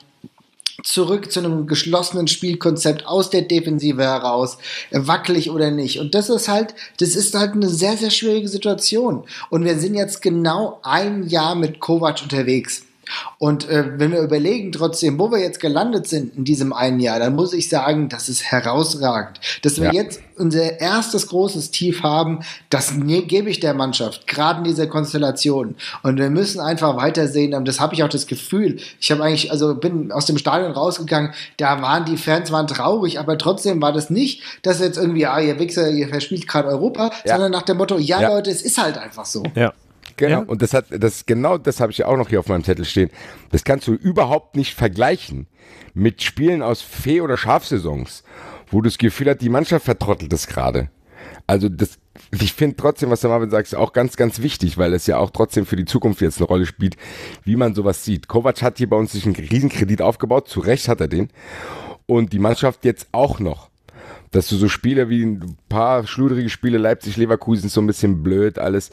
zurück zu einem geschlossenen Spielkonzept aus der Defensive heraus, wackelig oder nicht. Und das ist halt, das ist halt eine sehr, sehr schwierige Situation. Und wir sind jetzt genau ein Jahr mit Kovac unterwegs. Und äh, wenn wir überlegen trotzdem, wo wir jetzt gelandet sind in diesem einen Jahr, dann muss ich sagen, das ist herausragend. Dass wir Ja. jetzt unser erstes großes Tief haben, das ne, gebe ich der Mannschaft, gerade in dieser Konstellation. Und wir müssen einfach weitersehen. Und das habe ich auch das Gefühl. Ich habe eigentlich, also bin aus dem Stadion rausgegangen, da waren die Fans waren traurig, aber trotzdem war das nicht, dass jetzt irgendwie, ah, ihr Wichser, ihr verspielt gerade Europa, Ja. sondern nach dem Motto, ja, Ja. Leute, es ist halt einfach so. Ja. Genau. Ja. Und das hat, das, genau das habe ich ja auch noch hier auf meinem Zettel stehen. Das kannst du überhaupt nicht vergleichen mit Spielen aus Fee- oder Schafsaisons, wo du das Gefühl hast, die Mannschaft vertrottelt das gerade. Also das, ich finde trotzdem, was der Marvin sagt, ist auch ganz, ganz wichtig, weil es ja auch trotzdem für die Zukunft jetzt eine Rolle spielt, wie man sowas sieht. Kovac hat hier bei uns sich einen Riesenkredit aufgebaut, zu Recht hat er den. Und die Mannschaft jetzt auch noch dass du so Spiele wie ein paar schludrige Spiele, Leipzig, Leverkusen, so ein bisschen blöd, alles,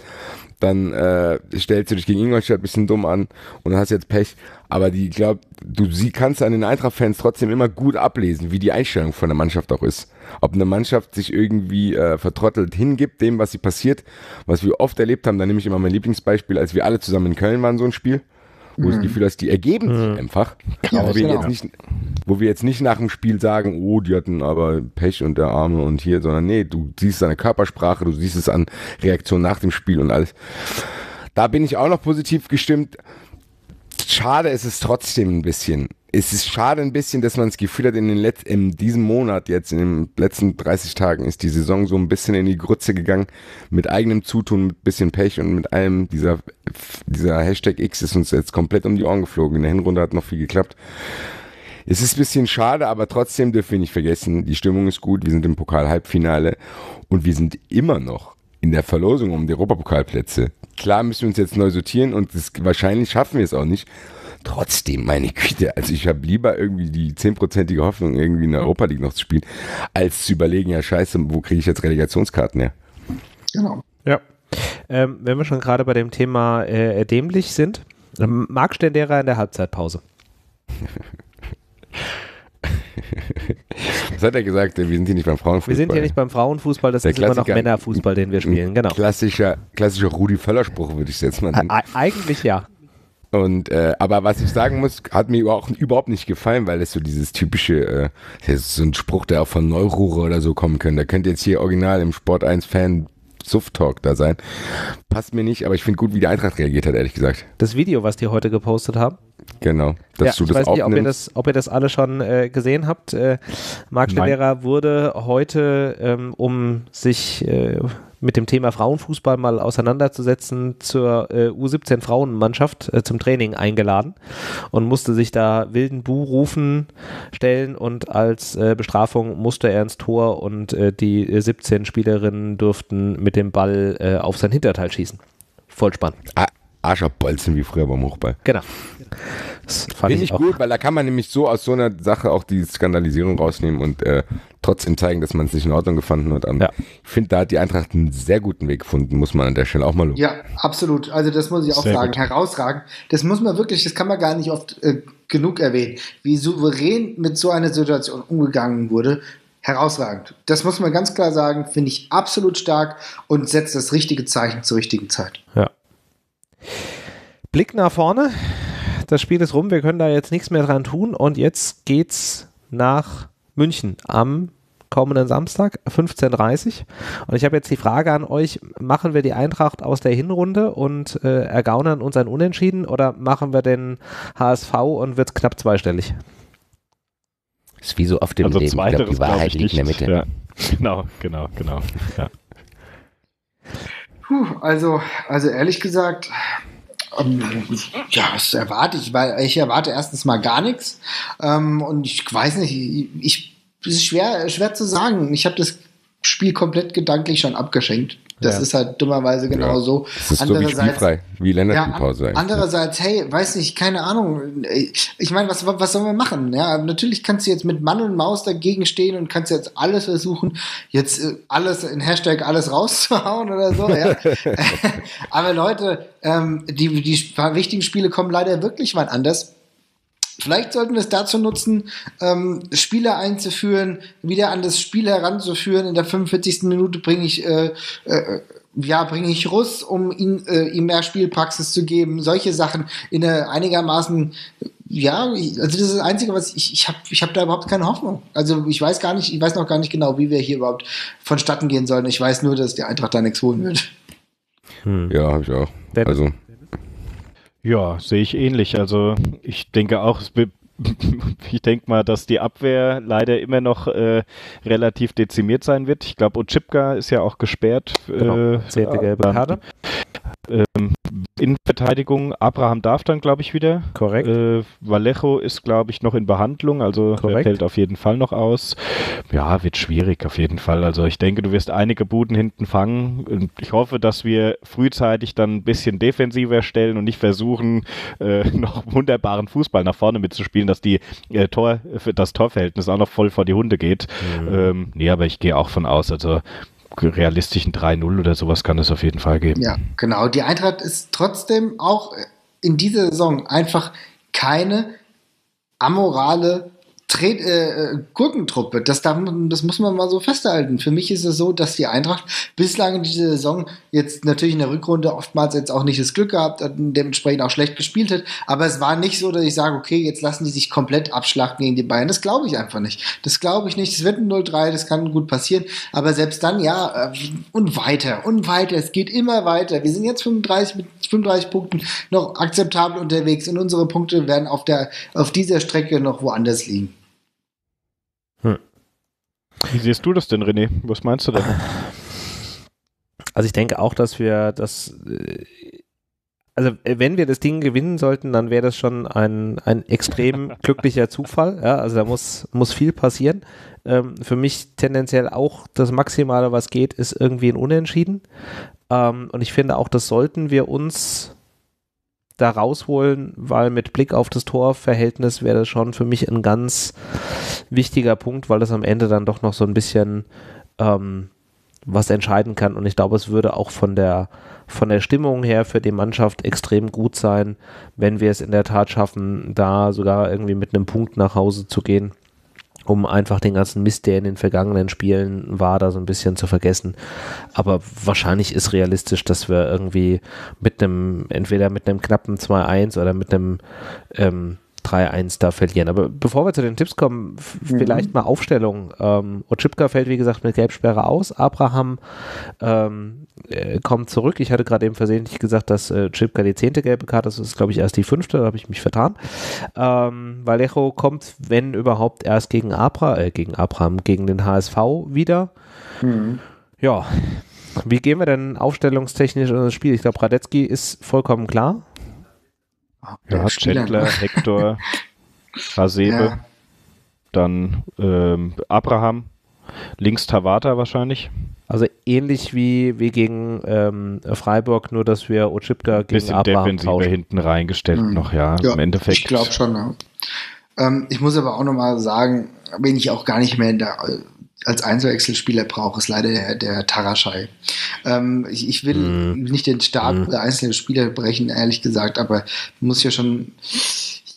dann äh, stellst du dich gegen Ingolstadt ein bisschen dumm an und hast jetzt Pech. Aber die, ich glaube, du sie kannst an den Eintracht-Fans trotzdem immer gut ablesen, wie die Einstellung von der Mannschaft auch ist. Ob eine Mannschaft sich irgendwie äh, vertrottelt hingibt, dem, was sie passiert, was wir oft erlebt haben, da nehme ich immer mein Lieblingsbeispiel, als wir alle zusammen in Köln waren, so ein Spiel, wo ich das Gefühl hast, die ergeben sich einfach. Ja, wo, wir genau. jetzt nicht, wo wir jetzt nicht nach dem Spiel sagen, oh, die hatten aber Pech und der Arme und hier, sondern nee, du siehst seine Körpersprache, du siehst es an Reaktion nach dem Spiel und alles. Da bin ich auch noch positiv gestimmt. Schade ist es trotzdem ein bisschen. Es ist schade ein bisschen, dass man das Gefühl hat, in, den Letz in diesem Monat, jetzt in den letzten 30 Tagen, ist die Saison so ein bisschen in die Grütze gegangen. Mit eigenem Zutun, mit bisschen Pech und mit allem. Dieser, dieser Hashtag X ist uns jetzt komplett um die Ohren geflogen. In der Hinrunde hat noch viel geklappt. Es ist ein bisschen schade, aber trotzdem dürfen wir nicht vergessen, die Stimmung ist gut. Wir sind im Pokal-Halbfinale und wir sind immer noch in der Verlosung um die Europapokalplätze. Klar müssen wir uns jetzt neu sortieren und das, wahrscheinlich schaffen wir es auch nicht. Trotzdem, meine Güte, also ich habe lieber irgendwie die zehnprozentige Hoffnung, irgendwie in der Europa League noch zu spielen, als zu überlegen, ja scheiße, wo kriege ich jetzt Relegationskarten her? Genau. Ja. Ähm, wenn wir schon gerade bei dem Thema äh, dämlich sind, ähm, Marc Stendera in der Halbzeitpause. Was hat er gesagt? Wir sind hier nicht beim Frauenfußball. Wir sind hier nicht beim Frauenfußball, das Der ist immer noch. Männerfußball, den wir spielen, genau. Klassischer, klassischer Rudi Völler-Spruch, würde ich es jetzt mal nennen. Eigentlich ja. Und äh, aber was ich sagen muss, hat mir auch überhaupt nicht gefallen, weil es so dieses typische, äh, das ist so ein Spruch, der auch von Neururer oder so kommen könnte. Der könnte jetzt hier original im Sport 1 Fan Suft Talk da sein. Passt mir nicht, aber ich finde gut, wie die Eintracht reagiert hat, ehrlich gesagt. Das Video, was die heute gepostet haben. Genau, dass ja, du ich das weiß nicht, ob ihr das, ob ihr das alle schon äh, gesehen habt. Äh, Marc. Stendera wurde heute, ähm, um sich äh, mit dem Thema Frauenfußball mal auseinanderzusetzen, zur äh, U17 Frauenmannschaft äh, zum Training eingeladen und musste sich da wilden Buhrufen stellen und als äh, Bestrafung musste er ins Tor und äh, die äh, 17 Spielerinnen durften mit dem Ball äh, auf sein Hinterteil schießen. Voll spannend. Ah, Arscherbolzen wie früher beim Hochball. Genau. Das fand Finde ich auch. gut, weil da kann man nämlich so aus so einer Sache auch die Skandalisierung rausnehmen und äh, trotzdem zeigen, dass man es nicht in Ordnung gefunden hat. Und Ja. Ich finde, da hat die Eintracht einen sehr guten Weg gefunden, muss man an der Stelle auch mal loben. Ja, absolut. Also das muss ich auch Sehr sagen. gut. Herausragend. Das muss man wirklich, das kann man gar nicht oft äh, genug erwähnen, wie souverän mit so einer Situation umgegangen wurde. Herausragend. Das muss man ganz klar sagen, finde ich absolut stark und setzt das richtige Zeichen zur richtigen Zeit. Ja. Blick nach vorne. Das Spiel ist rum. Wir können da jetzt nichts mehr dran tun. Und jetzt geht's nach München am kommenden Samstag, 15.30 Uhr. Und ich habe jetzt die Frage an euch: Machen wir die Eintracht aus der Hinrunde und äh, ergaunern uns ein Unentschieden oder machen wir den HSV und wird knapp zweistellig? ist wie so oft im Also Leben. Ich glaub, zweiteres die glaube Wahrheit ich liegt in der. Mitte. Ja. Genau, genau, genau. Ja. Puh, also, also ehrlich gesagt, ähm, ja, was erwarte ich? Weil ich erwarte erstens mal gar nichts. Ähm, und ich weiß nicht, ich, es ist schwer, schwer zu sagen. Ich habe das Spiel komplett gedanklich schon abgeschenkt. Das Ja. ist halt dummerweise genau Ja. so. Das ist so wie spielfrei, wie Ja, Länderspielpause an, eigentlich. andererseits, hey, weiß nicht, keine Ahnung. Ich meine, was, was sollen wir machen? Ja, natürlich kannst du jetzt mit Mann und Maus dagegen stehen und kannst jetzt alles versuchen, jetzt äh, alles in Hashtag alles rauszuhauen oder so. Ja. Aber Leute, ähm, die, die wichtigen Spiele kommen leider wirklich wann anders. Vielleicht sollten wir es dazu nutzen, ähm, Spieler einzuführen, wieder an das Spiel heranzuführen. In der 45. Minute bringe ich äh, äh, ja, bringe ich Russ, um ihn, äh, ihm mehr Spielpraxis zu geben, solche Sachen in einer einigermaßen ja, also das ist das Einzige, was ich, ich habe ich hab da überhaupt keine Hoffnung. Also ich weiß gar nicht, ich weiß noch gar nicht genau, wie wir hier überhaupt vonstatten gehen sollen. Ich weiß nur, dass die Eintracht da nichts holen wird. Hm. Ja, habe ich auch. Also. Ja, sehe ich ähnlich. Also ich denke auch, es ich denke mal, dass die Abwehr leider immer noch äh, relativ dezimiert sein wird. Ich glaube, Ochipka ist ja auch gesperrt. Genau, äh, zehnte gelbe Karte. Ähm, Innenverteidigung, Abraham darf dann, glaube ich, wieder. Korrekt. Äh, Vallejo ist, glaube ich, noch in Behandlung, also fällt auf jeden Fall noch aus. Ja, wird schwierig auf jeden Fall. Also ich denke, du wirst einige Buden hinten fangen. Und ich hoffe, dass wir frühzeitig dann ein bisschen defensiver stellen und nicht versuchen, äh, noch wunderbaren Fußball nach vorne mitzuspielen, dass die äh, Tor, das Torverhältnis auch noch voll vor die Hunde geht. Mhm. Ähm, nee, aber ich gehe auch von aus. Also realistischen 3-0 oder sowas kann es auf jeden Fall geben. Ja, genau. Die Eintracht ist trotzdem auch in dieser Saison einfach keine amorale Tret, äh, Gurkentruppe. Das, darf, das muss man mal so festhalten. Für mich ist es so, dass die Eintracht bislang in dieser Saison jetzt natürlich in der Rückrunde oftmals jetzt auch nicht das Glück gehabt hat und dementsprechend auch schlecht gespielt hat. Aber es war nicht so, dass ich sage, okay, jetzt lassen die sich komplett abschlachten gegen die Bayern. Das glaube ich einfach nicht. Das glaube ich nicht. Es wird ein 0-3, das kann gut passieren. Aber selbst dann, ja, äh, und weiter und weiter. Es geht immer weiter. Wir sind jetzt 35 mit 35 Punkten noch akzeptabel unterwegs und unsere Punkte werden auf, der, auf dieser Strecke noch woanders liegen. Hm. Wie siehst du das denn, René? Was meinst du denn? Also ich denke auch, dass wir das, äh, also äh, wenn wir das Ding gewinnen sollten, dann wäre das schon ein, ein extrem glücklicher Zufall. Ja, also da muss, muss viel passieren. Ähm, für mich tendenziell auch das Maximale, was geht, ist irgendwie ein Unentschieden. Ähm, und ich finde auch, das sollten wir uns da rausholen, weil mit Blick auf das Torverhältnis wäre das schon für mich ein ganz wichtiger Punkt, weil das am Ende dann doch noch so ein bisschen ähm, was entscheiden kann. Und ich glaube, es würde auch von der, von der Stimmung her für die Mannschaft extrem gut sein, wenn wir es in der Tat schaffen, da sogar irgendwie mit einem Punkt nach Hause zu gehen um einfach den ganzen Mist, der in den vergangenen Spielen war, da so ein bisschen zu vergessen. Aber wahrscheinlich ist realistisch, dass wir irgendwie mit einem, entweder mit einem knappen 2-1 oder mit einem ähm, 3-1 da verlieren. Aber bevor wir zu den Tipps kommen, mhm. vielleicht mal Aufstellung. Ähm, Otschipka fällt, wie gesagt, mit Gelbsperre aus. Abraham ähm, äh, kommt zurück. Ich hatte gerade eben versehentlich gesagt, dass äh, Chipka die zehnte gelbe Karte ist. Das ist, glaube ich, erst die fünfte. Da habe ich mich vertan. Ähm, Vallejo kommt, wenn überhaupt, erst gegen, Abra, äh, gegen Abraham, gegen den HSV wieder. Mhm. Ja. Wie gehen wir denn aufstellungstechnisch in das Spiel? Ich glaube, Radetzky ist vollkommen klar. Ja, Chandler, Hector, Hasebe, ja. dann ähm, Abraham, links Tawata wahrscheinlich. Also ähnlich wie, wie gegen ähm, Freiburg, nur dass wir Ochipka gegen Bisschen Abraham defensiver tauschen. hinten reingestellt mhm. noch, ja, ja, im Endeffekt. Ich glaube schon, ja. ähm, ich muss aber auch nochmal sagen, wenn ich auch gar nicht mehr in der als Einzelwechselspieler brauche, ist leider der, der Taraschai. Ähm, ich, ich, will mm. nicht den Stab mm. der einzelnen Spieler brechen, ehrlich gesagt, aber muss ja schon.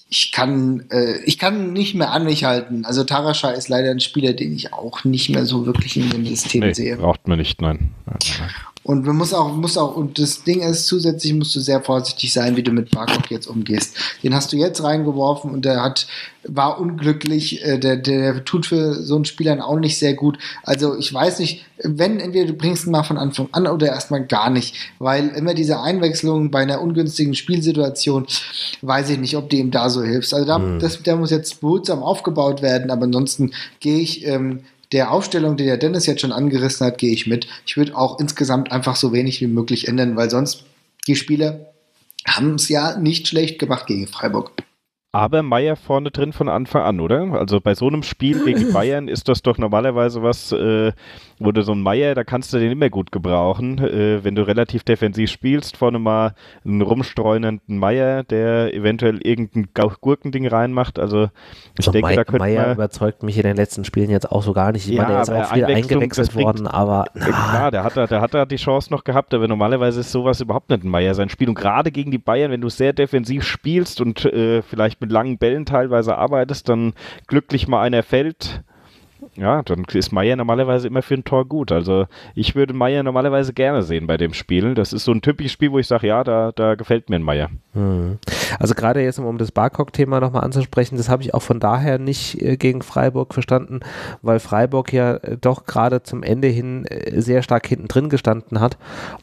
Ich kann, äh, ich kann nicht mehr an mich halten. Also Taraschai ist leider ein Spieler, den ich auch nicht mehr so wirklich in dem System nee, sehe. Braucht man nicht, nein. nein, nein. Und man muss auch, muss auch, und das Ding ist, zusätzlich musst du sehr vorsichtig sein, wie du mit Barkok jetzt umgehst. Den hast du jetzt reingeworfen und der hat, war unglücklich, äh, der, der tut für so einen Spieler auch nicht sehr gut. Also ich weiß nicht, wenn entweder du bringst ihn mal von Anfang an oder erstmal gar nicht, weil immer diese Einwechslung bei einer ungünstigen Spielsituation, weiß ich nicht, ob du ihm da so hilfst. Also da, mhm. das, der muss jetzt behutsam aufgebaut werden, aber ansonsten gehe ich ähm, der Aufstellung, die der Dennis jetzt schon angerissen hat, gehe ich mit. Ich würde auch insgesamt einfach so wenig wie möglich ändern, weil sonst die Spieler haben es ja nicht schlecht gemacht gegen Freiburg. Aber Meier vorne drin von Anfang an, oder? Also bei so einem Spiel gegen Bayern ist das doch normalerweise was, äh, wo du so einen Meier, da kannst du den immer gut gebrauchen. Äh, wenn du relativ defensiv spielst, vorne mal einen rumstreunenden Meier, der eventuell irgendein Gurkending reinmacht. Also ich also denke, Meier, da könnte Meier überzeugt mich in den letzten Spielen jetzt auch so gar nicht. Ich ja, meine, der ist auch viel eingewechselt worden, aber na. klar, der hat, der hat da die Chance noch gehabt, aber normalerweise ist sowas überhaupt nicht ein Meier sein Spiel. Und gerade gegen die Bayern, wenn du sehr defensiv spielst und äh, vielleicht mit langen Bällen teilweise arbeitest, dann glücklich mal einer fällt, ja, dann ist Meier normalerweise immer für ein Tor gut. Also ich würde Meier normalerweise gerne sehen bei dem Spiel. Das ist so ein typisches Spiel, wo ich sage, ja, da, da gefällt mir ein Meier. Hm. Also gerade jetzt, um das Barcock-Thema nochmal anzusprechen, das habe ich auch von daher nicht äh, gegen Freiburg verstanden, weil Freiburg ja äh, doch gerade zum Ende hin äh, sehr stark hinten drin gestanden hat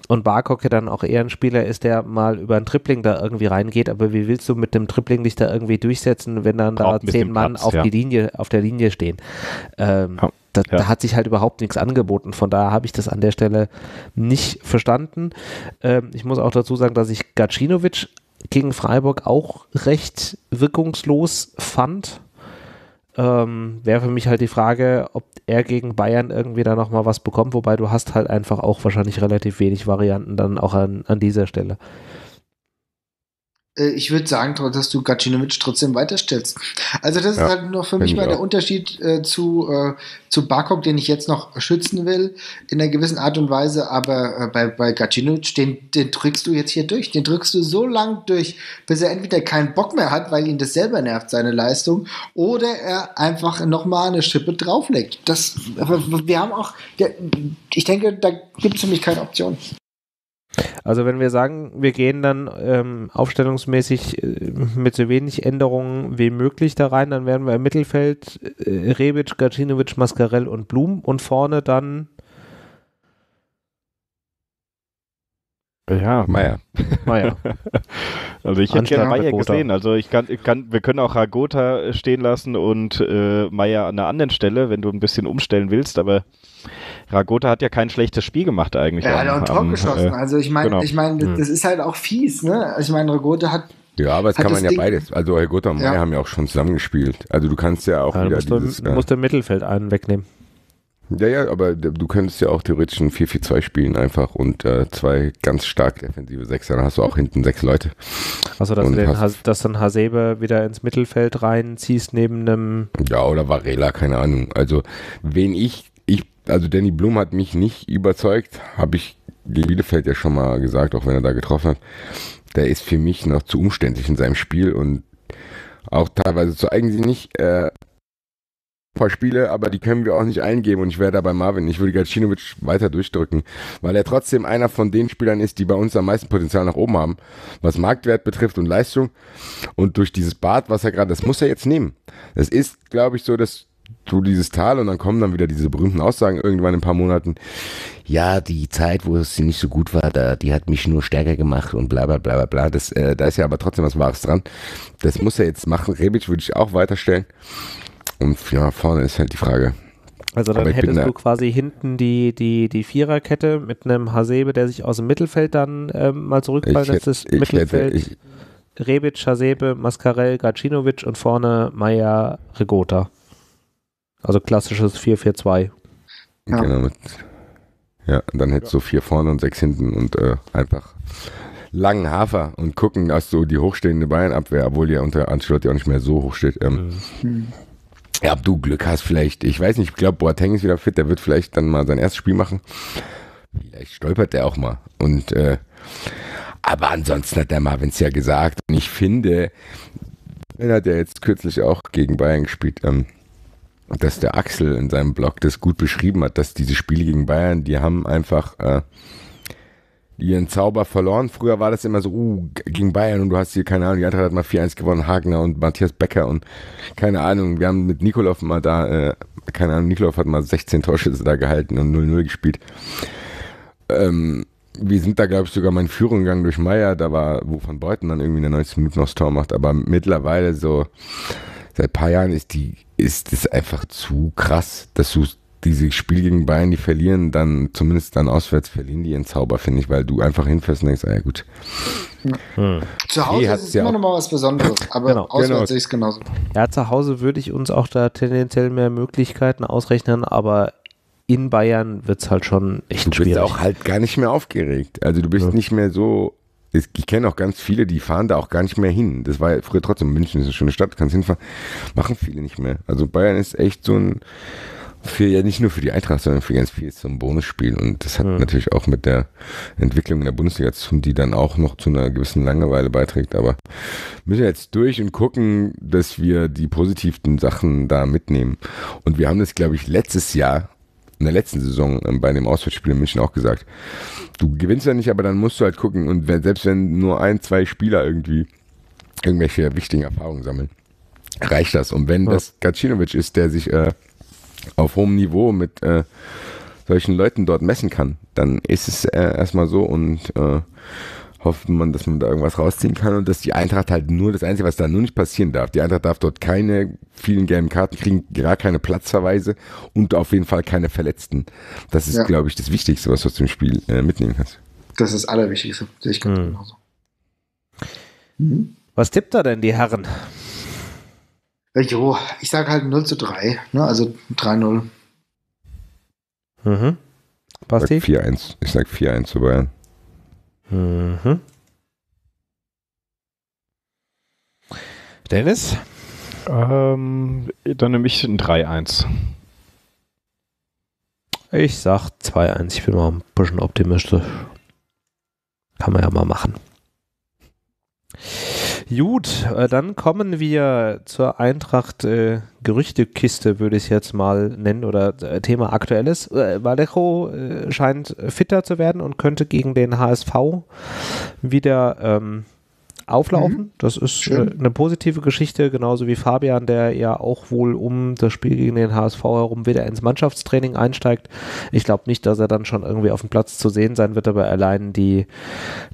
und Barcock ja dann auch eher ein Spieler ist, der mal über ein Tripling da irgendwie reingeht, aber wie willst du mit dem Tripling dich da irgendwie durchsetzen, wenn dann da zehn Mann Platz, auf ja. die Linie, auf der Linie stehen? Ähm, ja. Da, ja. da, hat sich halt überhaupt nichts angeboten. Von daher habe ich das an der Stelle nicht verstanden. Ähm, ich muss auch dazu sagen, dass ich Gacinovic gegen Freiburg auch recht wirkungslos fand. Ähm, Wäre für mich halt die Frage, ob er gegen Bayern irgendwie da nochmal was bekommt, wobei du hast halt einfach auch wahrscheinlich relativ wenig Varianten dann auch an, an dieser Stelle. Äh, ich würde sagen, dass du Gacinovic trotzdem weiterstellst. Also das ja, ist halt noch für mich mal der Unterschied äh, zu, äh, zu Barkok, den ich jetzt noch schützen will, in einer gewissen Art und Weise, aber äh, bei, bei Gacinovic, den, den drückst du jetzt hier durch. Den drückst du so lang durch, bis er entweder keinen Bock mehr hat, weil ihn das selber nervt, seine Leistung, oder er einfach nochmal eine Schippe drauflegt. Das, wir haben auch, ich denke, da gibt es für mich keine Option. Also wenn wir sagen, wir gehen dann ähm, aufstellungsmäßig äh, mit so wenig Änderungen wie möglich da rein, dann werden wir im Mittelfeld äh, Rebic, Gacinovic, Mascarell und Blum und vorne dann Ja, Meier. Meier. also ich hätte gerne Meier gesehen. Also ich kann, ich kann, wir können auch Ragota stehen lassen und äh, Meier an einer anderen Stelle, wenn du ein bisschen umstellen willst, aber Ragota hat ja kein schlechtes Spiel gemacht eigentlich. Er hat auch ein Tor geschossen. Äh, also ich meine, genau. ich meine, das, das, ist halt auch fies, ne? Also ich meine, Ragota hat ja, aber es kann man ja Ding beides. Also Ragota und Meier ja. haben ja auch schon zusammengespielt. Also du kannst ja auch ja, wieder musst dieses... Du musst im Mittelfeld einen wegnehmen. Ja, ja, aber du könntest ja auch theoretisch ein 4-4-2 spielen einfach und äh, zwei ganz stark defensive Sechser. Dann hast du auch hinten sechs Leute. Also, dass und du den, hast, dass dann Hasebe wieder ins Mittelfeld reinziehst neben einem. Ja, oder Varela, keine Ahnung. Also, wen ich, ich, also Danny Blum hat mich nicht überzeugt, habe ich gegen Bielefeld ja schon mal gesagt, auch wenn er da getroffen hat. Der ist für mich noch zu umständlich in seinem Spiel und auch teilweise zu eigentlich nicht äh, paar Spiele, aber die können wir auch nicht eingeben und ich wäre da bei Marvin. Ich würde Gacinovic weiter durchdrücken, weil er trotzdem einer von den Spielern ist, die bei uns am meisten Potenzial nach oben haben, was Marktwert betrifft und Leistung. Und durch dieses Bad, was er gerade, das muss er jetzt nehmen. Es ist, glaube ich, so, dass du dieses Tal und dann kommen dann wieder diese berühmten Aussagen irgendwann in ein paar Monaten. Ja, die Zeit, wo es nicht so gut war, da, die hat mich nur stärker gemacht und bla bla bla bla bla. Das, äh, da ist ja aber trotzdem was Wahres dran. Das muss er jetzt machen. Rebic würde ich auch weiterstellen. Und ja, vorne ist halt die Frage. Also dann hättest du quasi hinten die, die, die Viererkette mit einem Hasebe, der sich aus dem Mittelfeld dann ähm, mal zurückfallen lässt. Das Mittelfeld hätte, ich, Rebic, Hasebe, Mascarell, Gacinovic und vorne Maya Regota. Also klassisches 4-4-2. Ja. Genau. Mit, ja, dann hättest du vier vorne und sechs hinten und äh, einfach langen Hafer und gucken, dass du die hochstehende Bayernabwehr, obwohl die ja unter Ancelotti auch nicht mehr so hoch steht, ähm, mhm. Ja, ob du Glück hast, vielleicht. Ich weiß nicht, ich glaube, Boateng ist wieder fit, der wird vielleicht dann mal sein erstes Spiel machen. Vielleicht stolpert der auch mal. Und äh, aber ansonsten hat der Marvin ja gesagt. Und ich finde, er hat ja jetzt kürzlich auch gegen Bayern gespielt, ähm, dass der Axel in seinem Blog das gut beschrieben hat, dass diese Spiele gegen Bayern, die haben einfach äh, ihren Zauber verloren. Früher war das immer so, uh, gegen Bayern und du hast hier, keine Ahnung, die Eintracht hat mal 4-1 gewonnen, Hagner und Matthias Becker und keine Ahnung, wir haben mit Nikolov mal da, äh, keine Ahnung, Nikolov hat mal 16 Torschüsse da gehalten und 0-0 gespielt. Ähm, wir sind da, glaube ich, sogar mal in Führung gegangen durch Meier, da war, wo von Beuten dann irgendwie in der 90 Minuten noch das Tor macht, aber mittlerweile so, seit ein paar Jahren ist die, ist es einfach zu krass, dass du diese Spiel gegen Bayern, die verlieren, dann zumindest dann auswärts verlieren die ihren Zauber, finde ich, weil du einfach hinfährst und denkst, ah ja gut. Hm. Zu Hause ist es ja immer noch mal was Besonderes, aber genau. auswärts genau. sehe ich es genauso. Ja, zu Hause würde ich uns auch da tendenziell mehr Möglichkeiten ausrechnen, aber in Bayern wird es halt schon echt du schwierig. Du bist auch halt gar nicht mehr aufgeregt. Also du bist ja. nicht mehr so ich kenne auch ganz viele, die fahren da auch gar nicht mehr hin. Das war ja früher trotzdem, München ist eine schöne Stadt, kannst hinfahren. Machen viele nicht mehr. Also Bayern ist echt so ein, für ja nicht nur für die Eintracht, sondern für ganz viel ein Bonusspiel. Und das hat Mhm. natürlich auch mit der Entwicklung in der Bundesliga zu tun, die dann auch noch zu einer gewissen Langeweile beiträgt. Aber müssen jetzt durch und gucken, dass wir die positiven Sachen da mitnehmen. Und wir haben das, glaube ich, letztes Jahr, in der letzten Saison ähm, bei dem Auswärtsspiel in München auch gesagt. Du gewinnst ja nicht, aber dann musst du halt gucken. Und wenn, selbst wenn nur ein, zwei Spieler irgendwie irgendwelche wichtigen Erfahrungen sammeln, reicht das. Und wenn Ja. das Gacinovic ist, der sich äh, auf hohem Niveau mit äh, solchen Leuten dort messen kann, dann ist es äh, erstmal so und äh, hofft man, dass man da irgendwas rausziehen kann und dass die Eintracht halt nur das Einzige, was da nur nicht passieren darf. Die Eintracht darf dort keine vielen gelben Karten kriegen, gar keine Platzverweise und auf jeden Fall keine Verletzten. Das ist, Ja. glaube ich, das Wichtigste, was du aus dem Spiel äh, mitnehmen kannst. Das ist das Allerwichtigste. Sehe ich Mhm. genauso. Mhm. Was tippt da denn die Herren? Jo, ich sage halt 0 zu 3, ne? also 3-0. Mhm. Ich Basti? sag 4-1. Ich sag 4-1 zu Bayern. Mhm. Dennis? Ähm, dann nehme ich ein 3-1. Ich sag 2-1. Ich bin mal ein bisschen optimistisch. Kann man ja mal machen. Gut, äh, dann kommen wir zur Eintracht äh, Gerüchtekiste, würde ich es jetzt mal nennen, oder äh, Thema Aktuelles. Äh, Vallejo äh, scheint fitter zu werden und könnte gegen den HSV wieder ähm, auflaufen. Das ist äh, eine positive Geschichte, genauso wie Fabian, der ja auch wohl um das Spiel gegen den HSV herum wieder ins Mannschaftstraining einsteigt. Ich glaube nicht, dass er dann schon irgendwie auf dem Platz zu sehen sein wird, aber allein die,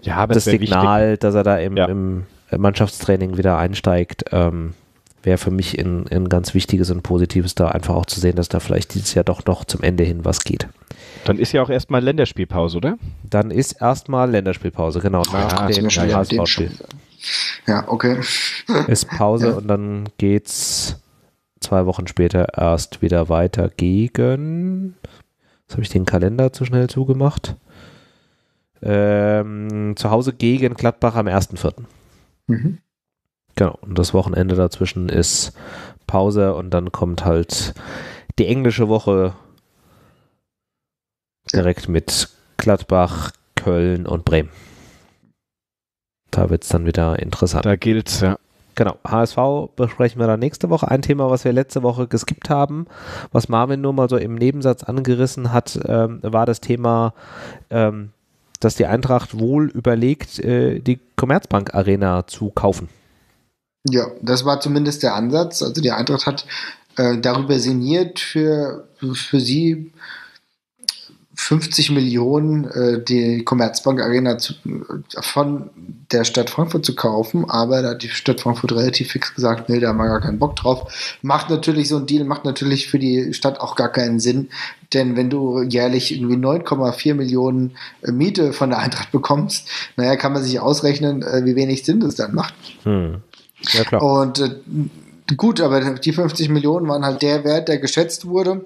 Ja, aber das wär wichtig. Signal, dass er da im, Ja. im Mannschaftstraining wieder einsteigt, ähm, wäre für mich ein, ein ganz wichtiges und positives, da einfach auch zu sehen, dass da vielleicht dieses Jahr doch noch zum Ende hin was geht. Dann ist ja auch erstmal Länderspielpause, oder? Dann ist erstmal Länderspielpause, genau, nach Ja, Sind dem HSV-Spiel. Ja, okay. Ist Pause Ja. und dann geht's zwei Wochen später erst wieder weiter gegen. Jetzt habe ich den Kalender zu schnell zugemacht. Ähm, zu Hause gegen Gladbach am 1.4. Mhm. Genau. Und das Wochenende dazwischen ist Pause und dann kommt halt die englische Woche direkt mit Gladbach, Köln und Bremen. Da wird es dann wieder interessant. Da gilt's, ja. Genau, HSV besprechen wir dann nächste Woche. Ein Thema, was wir letzte Woche geskippt haben, was Marvin nur mal so im Nebensatz angerissen hat, ähm, war das Thema, ähm, dass die Eintracht wohl überlegt, äh, die Commerzbank Arena zu kaufen. Ja, das war zumindest der Ansatz. Also die Eintracht hat äh, darüber sinniert, für, für sie 50 Millionen äh, die Commerzbank Arena zu, äh, von der Stadt Frankfurt zu kaufen, aber da hat die Stadt Frankfurt relativ fix gesagt, nee, da haben wir gar keinen Bock drauf. Macht natürlich so ein Deal, macht natürlich für die Stadt auch gar keinen Sinn, denn wenn du jährlich irgendwie 9,4 Millionen äh, Miete von der Eintracht bekommst, naja, kann man sich ausrechnen, äh, wie wenig Sinn das dann macht. Hm. Ja, klar. Und äh, gut, aber die 50 Millionen waren halt der Wert, der geschätzt wurde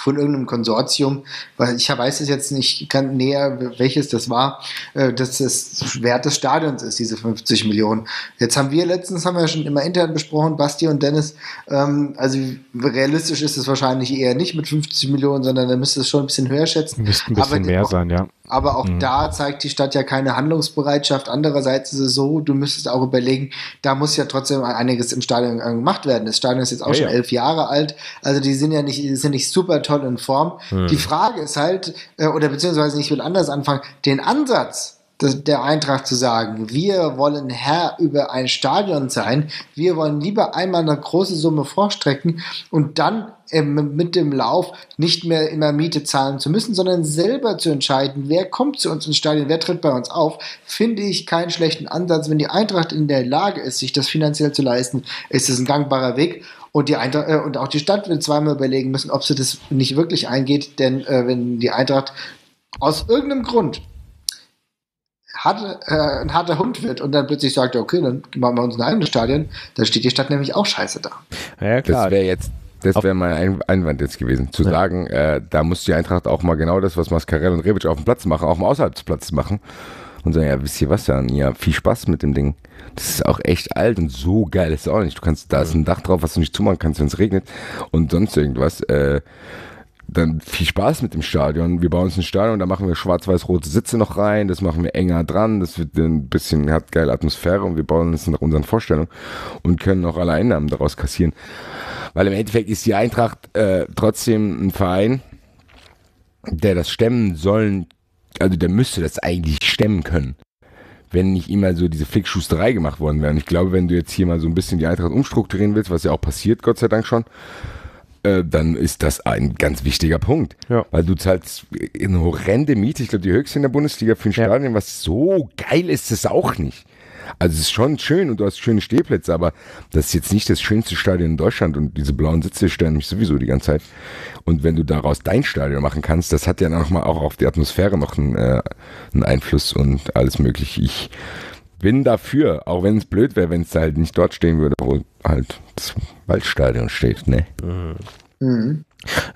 von irgendeinem Konsortium, weil ich weiß es jetzt nicht kann näher, welches das war, äh, dass das Wert des Stadions ist, diese 50 Millionen. Jetzt haben wir letztens, haben wir schon immer intern besprochen, Basti und Dennis, ähm, also realistisch ist es wahrscheinlich eher nicht mit 50 Millionen, sondern da müsste es schon ein bisschen höher schätzen. Müsste ein bisschen Aber mehr sein, ja. Aber auch Mhm. da zeigt die Stadt ja keine Handlungsbereitschaft. Andererseits ist es so, du müsstest auch überlegen, da muss ja trotzdem einiges im Stadion äh, gemacht werden. Das Stadion ist jetzt auch Ja, schon ja. elf Jahre alt. Also die sind ja nicht, die sind nicht super toll in Form. Hm. Die Frage ist halt, äh, oder beziehungsweise ich will anders anfangen, den Ansatz der Eintracht zu sagen, wir wollen Herr über ein Stadion sein, wir wollen lieber einmal eine große Summe vorstrecken und dann ähm, mit dem Lauf nicht mehr immer Miete zahlen zu müssen, sondern selber zu entscheiden, wer kommt zu uns ins Stadion, wer tritt bei uns auf, finde ich keinen schlechten Ansatz. Wenn die Eintracht in der Lage ist, sich das finanziell zu leisten, ist es ein gangbarer Weg. Und die Eintracht äh, und auch die Stadt wird zweimal überlegen müssen, ob sie das nicht wirklich eingeht, denn äh, wenn die Eintracht aus irgendeinem Grund harte, äh, ein harter Hund wird und dann plötzlich sagt, okay, dann machen wir uns ein eigenes Stadion, dann steht die Stadt nämlich auch scheiße da. Ja, klar. Das wäre jetzt, das wäre mein Ein- Einwand jetzt gewesen, zu Ja. sagen, äh, da muss die Eintracht auch mal genau das, was Mascarell und Rebic auf dem Platz machen, auch mal außerhalb des Platzes machen. und sagen, ja, wisst ihr was, ja, ja, viel Spaß mit dem Ding. Das ist auch echt alt und so geil ist es auch nicht. Du kannst, da ist ein Dach drauf, was du nicht zumachen kannst, wenn es regnet und sonst irgendwas. Äh, dann viel Spaß mit dem Stadion. Wir bauen uns ein Stadion, da machen wir schwarz-weiß-rote Sitze noch rein, das machen wir enger dran, das wird ein bisschen, hat geile Atmosphäre und wir bauen es nach unseren Vorstellungen und können auch alle Einnahmen daraus kassieren. Weil im Endeffekt ist die Eintracht äh, trotzdem ein Verein, der das stemmen sollen, also der müsste das eigentlich stemmen können wenn nicht immer so diese Flickschusterei gemacht worden wäre. Und ich glaube, wenn du jetzt hier mal so ein bisschen die Eintracht umstrukturieren willst, was ja auch passiert, Gott sei Dank schon, äh, dann ist das ein ganz wichtiger Punkt. Ja. Weil du zahlst eine horrende Miete, ich glaube die höchste in der Bundesliga für ein Ja. Stadion, was so geil ist es auch nicht. Also es ist schon schön und du hast schöne Stehplätze, aber das ist jetzt nicht das schönste Stadion in Deutschland und diese blauen Sitze stören mich sowieso die ganze Zeit. Und wenn du daraus dein Stadion machen kannst, das hat ja nochmal auch auf die Atmosphäre noch einen, äh, einen Einfluss und alles mögliche. Ich bin dafür, auch wenn es blöd wäre, wenn es halt nicht dort stehen würde, wo halt das Waldstadion steht, ne? Mhm.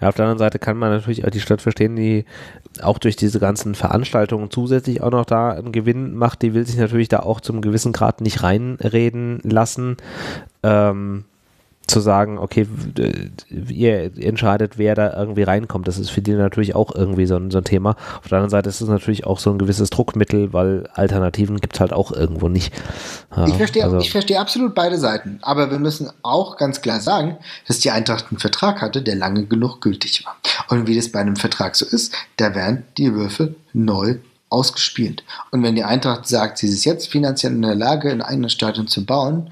Ja, auf der anderen Seite kann man natürlich auch die Stadt verstehen, die auch durch diese ganzen Veranstaltungen zusätzlich auch noch da einen Gewinn macht. Die will sich natürlich da auch zum gewissen Grad nicht reinreden lassen. Ähm, zu sagen, okay, ihr entscheidet, wer da irgendwie reinkommt. Das ist für die natürlich auch irgendwie so ein, so ein Thema. Auf der anderen Seite ist es natürlich auch so ein gewisses Druckmittel, weil Alternativen gibt es halt auch irgendwo nicht. Ja, Ich verstehe, also- ich verstehe absolut beide Seiten. Aber wir müssen auch ganz klar sagen, dass die Eintracht einen Vertrag hatte, der lange genug gültig war. Und wie das bei einem Vertrag so ist, da werden die Würfel neu ausgespielt. Und wenn die Eintracht sagt, sie ist jetzt finanziell in der Lage, ein eigenes Stadion zu bauen,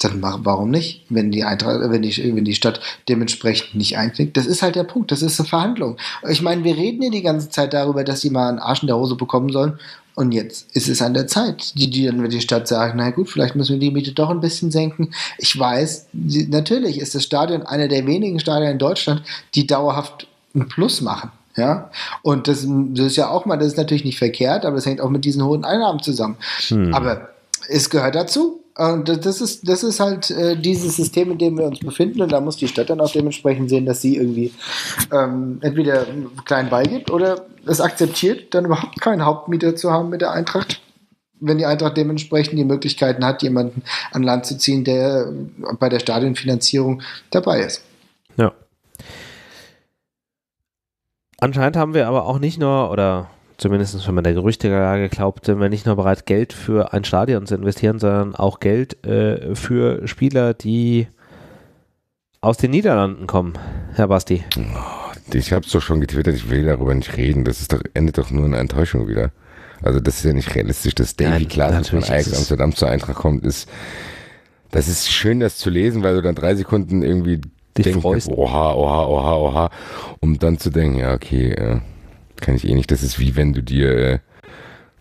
dann mach- warum nicht, wenn die Eintracht, wenn die, wenn die Stadt dementsprechend nicht einknickt? Das ist halt der Punkt, das ist eine Verhandlung. Ich meine, wir reden ja die ganze Zeit darüber, dass die mal einen Arsch in der Hose bekommen sollen. Und jetzt ist es an der Zeit, die, die dann wird die Stadt sagen, na gut, vielleicht müssen wir die Miete doch ein bisschen senken. Ich weiß, die, natürlich ist das Stadion einer der wenigen Stadien in Deutschland, die dauerhaft ein Plus machen. Ja, und das, das ist ja auch mal, das ist natürlich nicht verkehrt, aber das hängt auch mit diesen hohen Einnahmen zusammen. Aber es gehört dazu. Das ist, das ist halt äh, dieses System, in dem wir uns befinden. Und da muss die Stadt dann auch dementsprechend sehen, dass sie irgendwie ähm, entweder einen kleinen beigibt oder es akzeptiert, dann überhaupt keinen Hauptmieter zu haben mit der Eintracht. Wenn die Eintracht dementsprechend die Möglichkeiten hat, jemanden an Land zu ziehen, der bei der Stadionfinanzierung dabei ist. Ja. Anscheinend haben wir aber auch nicht nur, oder zumindest wenn man der Gerüchtelage glaubt, sind wir nicht nur bereit, Geld für ein Stadion zu investieren, sondern auch Geld äh, für Spieler, die aus den Niederlanden kommen, Herr Basti. Ich habe es doch schon getwittert, ich will darüber nicht reden. Das ist doch, endet doch nur in Enttäuschung wieder. Also das ist ja nicht realistisch, dass Davy Klaas von Ajax Amsterdam zur Eintracht kommt, ist das ist schön, das zu lesen, weil du dann drei Sekunden irgendwie Dich denkst, freust. oha, oha, oha, oha, um dann zu denken, ja, okay, äh, kann ich eh nicht. Das ist wie wenn du dir, äh,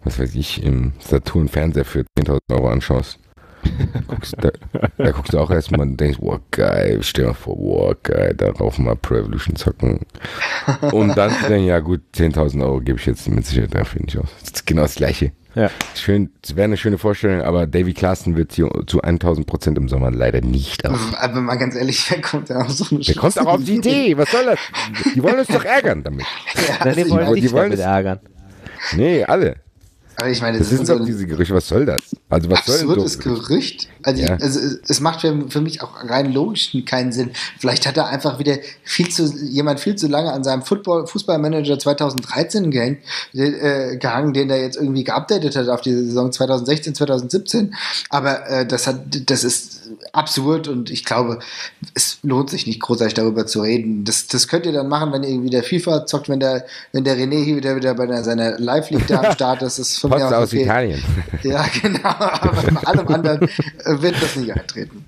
was weiß ich, im Saturn Fernseher für 10.000 Euro anschaust. guckst, da, da guckst du auch erstmal und denkst, boah, geil, stell dir mal vor, boah, geil, darauf mal Pro Evolution zocken. Und dann zu denken, ja gut, 10.000 Euro gebe ich jetzt mit Sicherheit dafür nicht aus. Das ist genau das Gleiche. Ja. Schön, es wäre eine schöne Vorstellung, aber Davy Klaassen wird hier zu 1000 Prozent im Sommer leider nicht auf. Aber mal ganz ehrlich, wer kommt denn auf so eine Wer kommt auch auf die Idee? Was soll das? Die wollen uns doch ärgern damit. Ja, Nein, die also wollen die wollen damit es- ärgern. Nee, alle. Aber ich meine, Das das, ist sind so diese Gerüchte. Was soll das? Also was soll so? Gerücht. Also, Ja. ich, also es- es macht für, für mich auch rein logisch keinen Sinn. Vielleicht hat er einfach wieder viel zu jemand viel zu lange an seinem Football, Fußballmanager 2013 gehängt, äh, gehangen, den er jetzt irgendwie geupdatet hat auf die Saison 2016, 2017. Aber äh, das hat das ist absurd und ich glaube, es lohnt sich nicht großartig darüber zu reden. Das, das könnt ihr dann machen, wenn ihr irgendwie der FIFA zockt, wenn der, wenn der René hier wieder, wieder bei seiner Live-League da am Start ist, ist von mir aus aus okay. Italien. Ja, genau. Aber bei allem anderen äh, wird das nicht eintreten.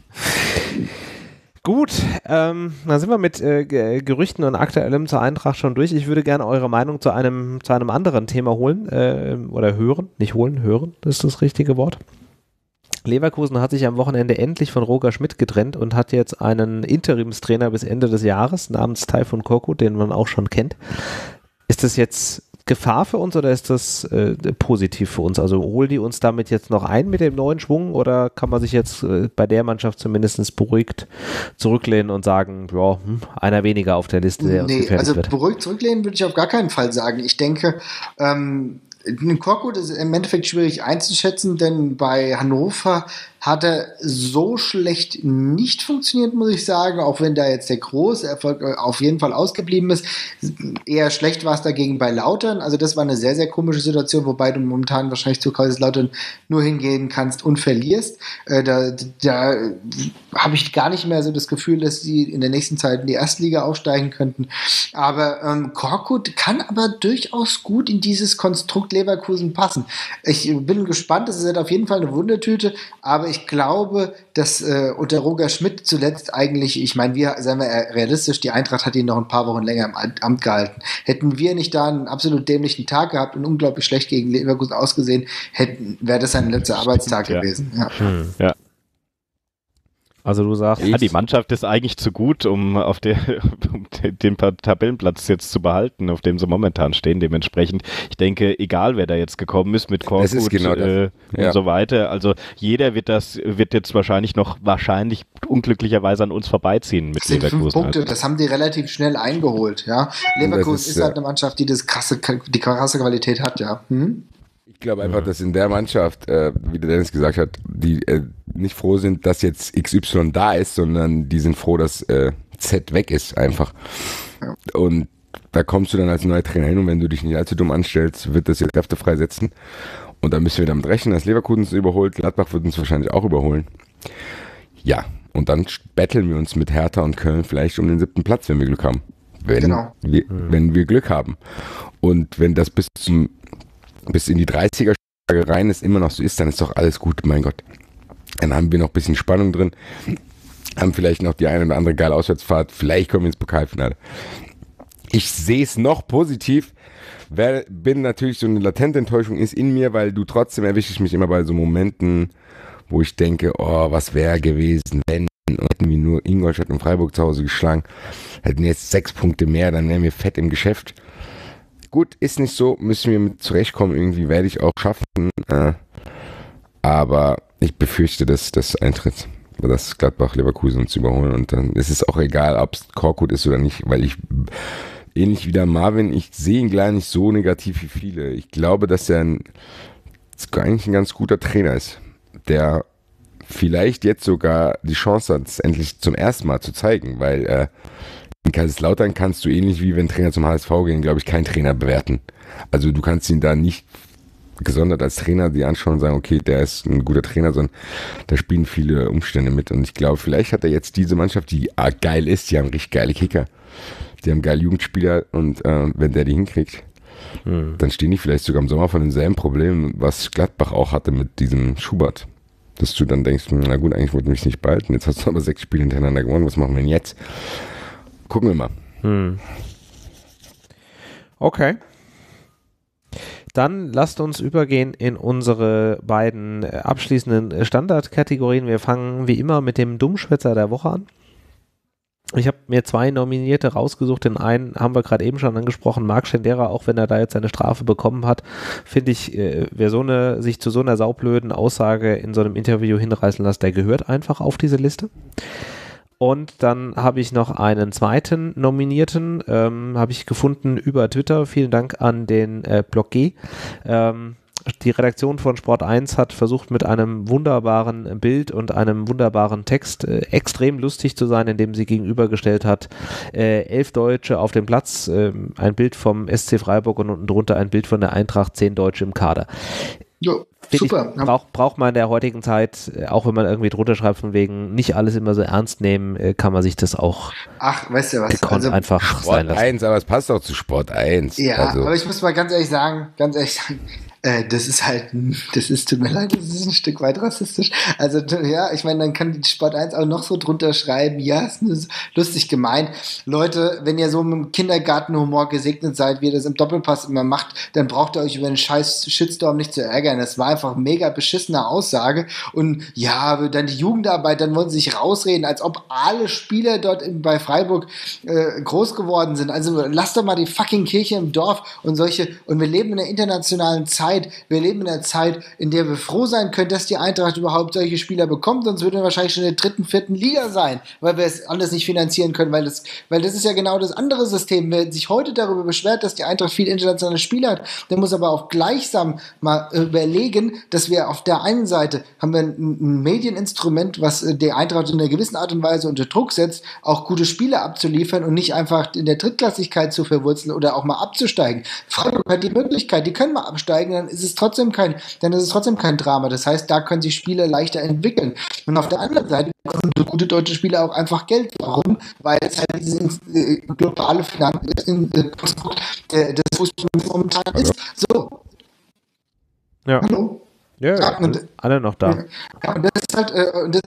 Gut, ähm, dann sind wir mit äh, Ge- Gerüchten und aktuellem zur Eintracht schon durch. Ich würde gerne eure Meinung zu einem, zu einem anderen Thema holen äh, oder hören. Nicht holen, hören ist das richtige Wort. Leverkusen hat sich am Wochenende endlich von Roger Schmidt getrennt und hat jetzt einen Interimstrainer bis Ende des Jahres namens Taifun Korkut, den man auch schon kennt. Ist das jetzt Gefahr für uns oder ist das äh, positiv für uns? Also holen die uns damit jetzt noch ein mit dem neuen Schwung oder kann man sich jetzt äh, bei der Mannschaft zumindest beruhigt zurücklehnen und sagen, ja, hm, einer weniger auf der Liste, der uns Nee, gefährlich also wird? beruhigt zurücklehnen würde ich auf gar keinen Fall sagen. Ich denke, ähm, Korkut ist im Endeffekt schwierig einzuschätzen, denn bei Hannover hat er so schlecht nicht funktioniert, muss ich sagen, auch wenn da jetzt der große Erfolg auf jeden Fall ausgeblieben ist. Eher schlecht war es dagegen bei Lautern. Also das war eine sehr, sehr komische Situation, wobei du momentan wahrscheinlich zu Kaiserslautern nur hingehen kannst und verlierst. Äh, da da habe ich gar nicht mehr so das Gefühl, dass sie in der nächsten Zeit in die Erstliga aufsteigen könnten. Aber ähm, Korkut kann aber durchaus gut in dieses Konstrukt Leverkusen passen. Ich bin gespannt, es ist auf jeden Fall eine Wundertüte, aber ich glaube, dass äh, unter Roger Schmidt zuletzt eigentlich, ich meine, wir, seien wir realistisch, die Eintracht hat ihn noch ein paar Wochen länger im Amt gehalten. Hätten wir nicht da einen absolut dämlichen Tag gehabt und unglaublich schlecht gegen Leverkusen ausgesehen, hätten, wäre das sein letzter Arbeitstag ja. gewesen. Ja. Hm. ja. Also du sagst, ja, die Mannschaft ist eigentlich zu gut, um auf der, um den Tabellenplatz jetzt zu behalten, auf dem sie momentan stehen. Dementsprechend, ich denke, egal wer da jetzt gekommen ist mit Korkut genau äh, ja. und so weiter, also jeder wird das, wird jetzt wahrscheinlich noch wahrscheinlich unglücklicherweise an uns vorbeiziehen mit das sind Leverkusen. Fünf Punkte, halt. das haben die relativ schnell eingeholt, ja. Leverkusen ist, ist, halt eine Mannschaft, die das krasse, die krasse Qualität hat, ja. Hm? Ich glaube einfach, dass in der Mannschaft, äh, wie der Dennis gesagt hat, die äh, nicht froh sind, dass jetzt XY da ist, sondern die sind froh, dass äh, Z weg ist einfach. Und da kommst du dann als neuer Trainer hin und wenn du dich nicht allzu dumm anstellst, wird das jetzt Kräfte freisetzen. Und dann müssen wir damit rechnen, dass Leverkusen uns überholt, Gladbach wird uns wahrscheinlich auch überholen. Ja, und dann betteln wir uns mit Hertha und Köln vielleicht um den siebten Platz, wenn wir Glück haben. Wenn, genau. wir, wenn wir Glück haben. Und wenn das bis zum bis in die 30er rein ist, immer noch so ist, dann ist doch alles gut, mein Gott. Dann haben wir noch ein bisschen Spannung drin, haben vielleicht noch die eine oder andere geile Auswärtsfahrt, vielleicht kommen wir ins Pokalfinale. Ich sehe es noch positiv, Wer, bin natürlich so eine latente Enttäuschung ist in mir, weil du trotzdem erwische ich mich immer bei so Momenten, wo ich denke, oh, was wäre gewesen, wenn hätten wir nur Ingolstadt und Freiburg zu Hause geschlagen, hätten jetzt sechs Punkte mehr, dann wären wir fett im Geschäft. Gut, ist nicht so, müssen wir mit zurechtkommen, irgendwie werde ich auch schaffen. Äh, aber ich befürchte, dass das eintritt, dass Gladbach Leverkusen uns überholen und dann ist es auch egal, ob es Korkut ist oder nicht, weil ich ähnlich wie der Marvin, ich sehe ihn gar nicht so negativ wie viele. Ich glaube, dass er ein, eigentlich ein ganz guter Trainer ist, der vielleicht jetzt sogar die Chance hat, es endlich zum ersten Mal zu zeigen, weil äh, in Kaiserslautern kannst du ähnlich wie wenn Trainer zum HSV gehen, glaube ich, keinen Trainer bewerten. Also du kannst ihn da nicht gesondert als Trainer die anschauen und sagen, okay, der ist ein guter Trainer, sondern da spielen viele Umstände mit. Und ich glaube, vielleicht hat er jetzt diese Mannschaft, die ah, geil ist, die haben richtig geile Kicker. Die haben geile Jugendspieler und äh, wenn der die hinkriegt, hm. dann stehen die vielleicht sogar im Sommer von denselben Problemen, was Gladbach auch hatte mit diesem Schubert. Dass du dann denkst, na gut, eigentlich wollte mich nicht behalten, jetzt hast du aber sechs Spiele hintereinander gewonnen, was machen wir denn jetzt? Gucken wir mal. Hm. Okay. Dann lasst uns übergehen in unsere beiden abschließenden Standardkategorien. Wir fangen wie immer mit dem Dummschwätzer der Woche an. Ich habe mir zwei Nominierte rausgesucht. Den einen haben wir gerade eben schon angesprochen, Marc Schendera, auch wenn er da jetzt seine Strafe bekommen hat, finde ich, äh, wer so eine, sich zu so einer saublöden Aussage in so einem Interview hinreißen lässt, der gehört einfach auf diese Liste. Und dann habe ich noch einen zweiten Nominierten, ähm, habe ich gefunden über Twitter. Vielen Dank an den äh, Blog G. Ähm, die Redaktion von Sport 1 hat versucht, mit einem wunderbaren Bild und einem wunderbaren Text äh, extrem lustig zu sein, indem sie gegenübergestellt hat, äh, elf Deutsche auf dem Platz, äh, ein Bild vom SC Freiburg und unten drunter ein Bild von der Eintracht, zehn Deutsche im Kader. Jo, super. Ich, braucht, braucht man in der heutigen Zeit, äh, auch wenn man irgendwie drunter schreibt, von wegen nicht alles immer so ernst nehmen, äh, kann man sich das auch Ach, weißt du was? Also, einfach Sport sein lassen. 1, aber es passt auch zu Sport 1. Ja, also. aber ich muss mal ganz ehrlich sagen, ganz ehrlich sagen, äh, das ist halt, das ist, tut mir leid, das ist ein Stück weit rassistisch. Also, ja, ich meine, dann kann die Sport 1 auch noch so drunter schreiben, ja, ist lustig gemeint. Leute, wenn ihr so mit dem Kindergartenhumor gesegnet seid, wie ihr das im Doppelpass immer macht, dann braucht ihr euch über den scheiß Shitstorm nicht zu ärgern. Das war einfach mega beschissene Aussage. Und ja, dann die Jugendarbeit, dann wollen sie sich rausreden, als ob alle Spieler dort bei Freiburg äh, groß geworden sind. Also lasst doch mal die fucking Kirche im Dorf und solche, und wir leben in einer internationalen Zeit, Zeit, wir leben in einer Zeit, in der wir froh sein können, dass die Eintracht überhaupt solche Spieler bekommt, sonst würden wir wahrscheinlich schon in der dritten, vierten Liga sein, weil wir es alles nicht finanzieren können, weil das, weil das ist ja genau das andere System. Wer sich heute darüber beschwert, dass die Eintracht viel internationale Spieler hat, der muss aber auch gleichsam mal überlegen, dass wir auf der einen Seite haben wir ein, ein Medieninstrument, was äh, die Eintracht in einer gewissen Art und Weise unter Druck setzt, auch gute Spiele abzuliefern und nicht einfach in der Drittklassigkeit zu verwurzeln oder auch mal abzusteigen. Freiburg hat die Möglichkeit, die können mal absteigen, dann ist es trotzdem kein, dann ist es trotzdem kein Drama. Das heißt, da können sich Spiele leichter entwickeln. Und auf der anderen Seite bekommen gute deutsche Spieler auch einfach Geld. Warum? Weil es halt dieses äh, globale Finanzkonstrukt äh, des Fußballs momentan ist. So. Ja. Hallo? Ja, Ja, und- alle noch da. Ja, und das ist halt, äh, das,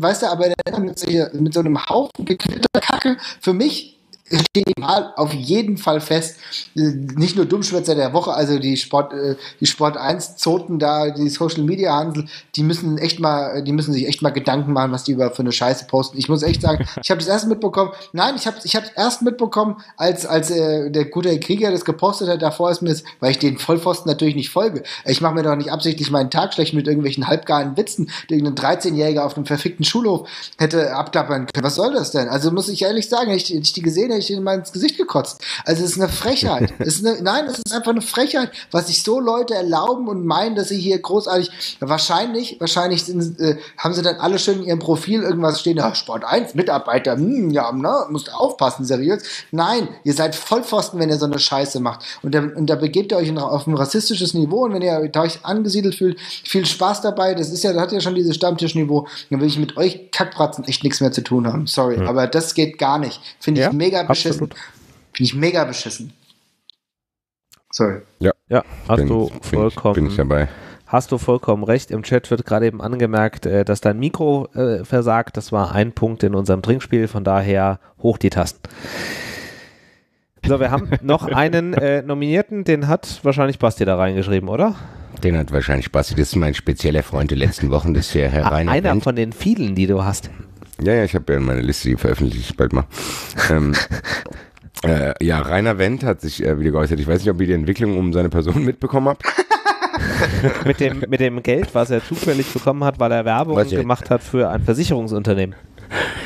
weißt du, aber mit so, mit so einem Haufen geknitterter Kacke, für mich steht die Wahl auf jeden Fall fest. Äh, Nicht nur Dummschwätzer der Woche, also die Sport, äh, die Sport 1 Zoten da, die Social Media Handel, die müssen echt mal, die müssen sich echt mal Gedanken machen, was die über für eine Scheiße posten. Ich muss echt sagen, ich habe das erst mitbekommen. Nein, ich habe ich habe erst mitbekommen, als als äh, der gute Krieger das gepostet hat. Davor ist mir das, weil ich den Vollpfosten natürlich nicht folge. Ich mache mir doch nicht absichtlich meinen Tag schlecht mit irgendwelchen halbgaren Witzen, die irgendein 13-Jähriger auf einem verfickten Schulhof hätte abklappern können. Was soll das denn? Also muss ich ehrlich sagen, ich, ich die gesehen, hätte ich ihnen mal ins Gesicht gekotzt. Also es ist eine Frechheit. ist eine, nein, es ist einfach eine Frechheit, was sich so Leute erlauben und meinen, dass sie hier großartig, wahrscheinlich, wahrscheinlich sind, äh, haben sie dann alle schön in ihrem Profil irgendwas stehen, ja, Sport 1, Mitarbeiter, hm, ja, ne, musst aufpassen, seriös. Nein, ihr seid Vollpfosten, wenn ihr so eine Scheiße macht. Und da, und da begebt ihr euch auf ein rassistisches Niveau und wenn ihr euch angesiedelt fühlt, viel Spaß dabei. Das ist ja, das hat ja schon dieses Stammtischniveau. Dann will ich mit euch Kackbratzen echt nichts mehr zu tun haben. Sorry, aber das geht gar nicht. Finde ich Ja, mega beschissen. Finde ich mega beschissen. Sorry. Ja, hast bin, du bin, ich, vollkommen. bin ich dabei. Hast du vollkommen recht. Im Chat wird gerade eben angemerkt, äh, dass dein Mikro äh, versagt. Das war ein Punkt in unserem Trinkspiel. Von daher hoch die Tasten. So, wir haben noch einen äh, Nominierten, den hat wahrscheinlich Basti da reingeschrieben, oder? Den hat wahrscheinlich Basti. Das ist mein spezieller Freund der letzten Wochen. Das ist der Herr Ah, Rainer Einer Wendt. von den vielen, die du hast. Ja, ja, ich habe ja meine Liste, die veröffentliche ich bald mal. ähm, äh, ja, Rainer Wendt hat sich äh, wieder geäußert. Ich weiß nicht, ob ihr die Entwicklung um seine Person mitbekommen habt. Mit dem, mit dem Geld, was er zufällig bekommen hat, weil er Werbung Was gemacht hat für ein Versicherungsunternehmen.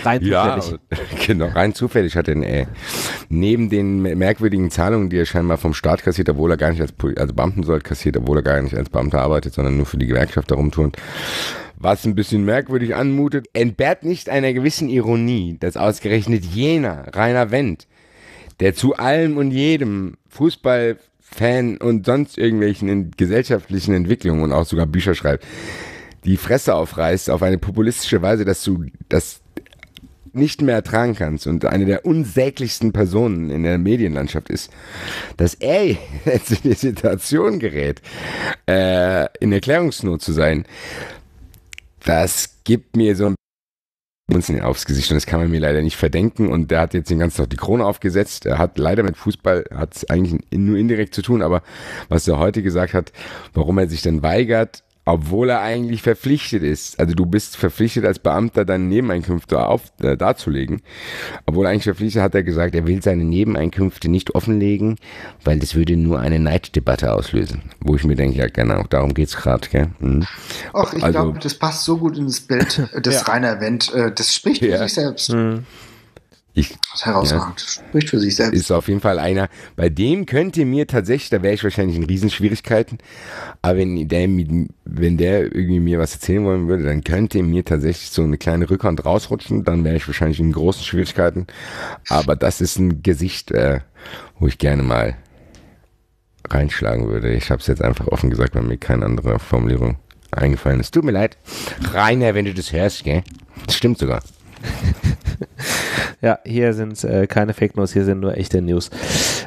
Rein Ja, zufällig. genau, rein zufällig hat er äh, neben den merkwürdigen Zahlungen, die er scheinbar vom Staat kassiert, obwohl er gar nicht als, also Beamtensold kassiert, obwohl er gar nicht als Beamter arbeitet, sondern nur für die Gewerkschaft darum turnt, was ein bisschen merkwürdig anmutet, entbehrt nicht einer gewissen Ironie, dass ausgerechnet jener Rainer Wendt, der zu allem und jedem Fußballfan und sonst irgendwelchen gesellschaftlichen Entwicklungen und auch sogar Bücher schreibt, die Fresse aufreißt auf eine populistische Weise, dass du das nicht mehr ertragen kannst und eine der unsäglichsten Personen in der Medienlandschaft ist, dass er jetzt in die Situation gerät, äh, in Erklärungsnot zu sein, das gibt mir so ein Munzeln aufs Gesicht und das kann man mir leider nicht verdenken und der hat jetzt den ganzen Tag die Krone aufgesetzt. Er hat leider mit Fußball, hat es eigentlich nur indirekt zu tun, aber was er heute gesagt hat, warum er sich dann weigert, obwohl er eigentlich verpflichtet ist. Also du bist verpflichtet als Beamter deine Nebeneinkünfte auf, äh, darzulegen. Obwohl er eigentlich verpflichtet hat er gesagt, er will seine Nebeneinkünfte nicht offenlegen, weil das würde nur eine Neiddebatte auslösen. Wo ich mir denke, ja genau, darum geht's gerade, gell? Mhm. Ach, ich Also- glaube, das passt so gut ins Bild des Ja. Rainer Wendt. Äh, Das spricht für Ja. sich selbst. Hm. Ich, Das ist herausragend. Das spricht für sich selbst. ist auf jeden Fall einer, bei dem könnte mir tatsächlich, da wäre ich wahrscheinlich in Riesenschwierigkeiten, aber wenn der, wenn der irgendwie mir was erzählen wollen würde, dann könnte mir tatsächlich so eine kleine Rückhand rausrutschen, dann wäre ich wahrscheinlich in großen Schwierigkeiten, aber das ist ein Gesicht, äh, wo ich gerne mal reinschlagen würde. Ich habe es jetzt einfach offen gesagt, weil mir keine andere Formulierung eingefallen ist. Tut mir leid. Rainer, wenn du das hörst, gell? Das stimmt sogar. Ja, hier sind äh, keine Fake News, hier sind nur echte News.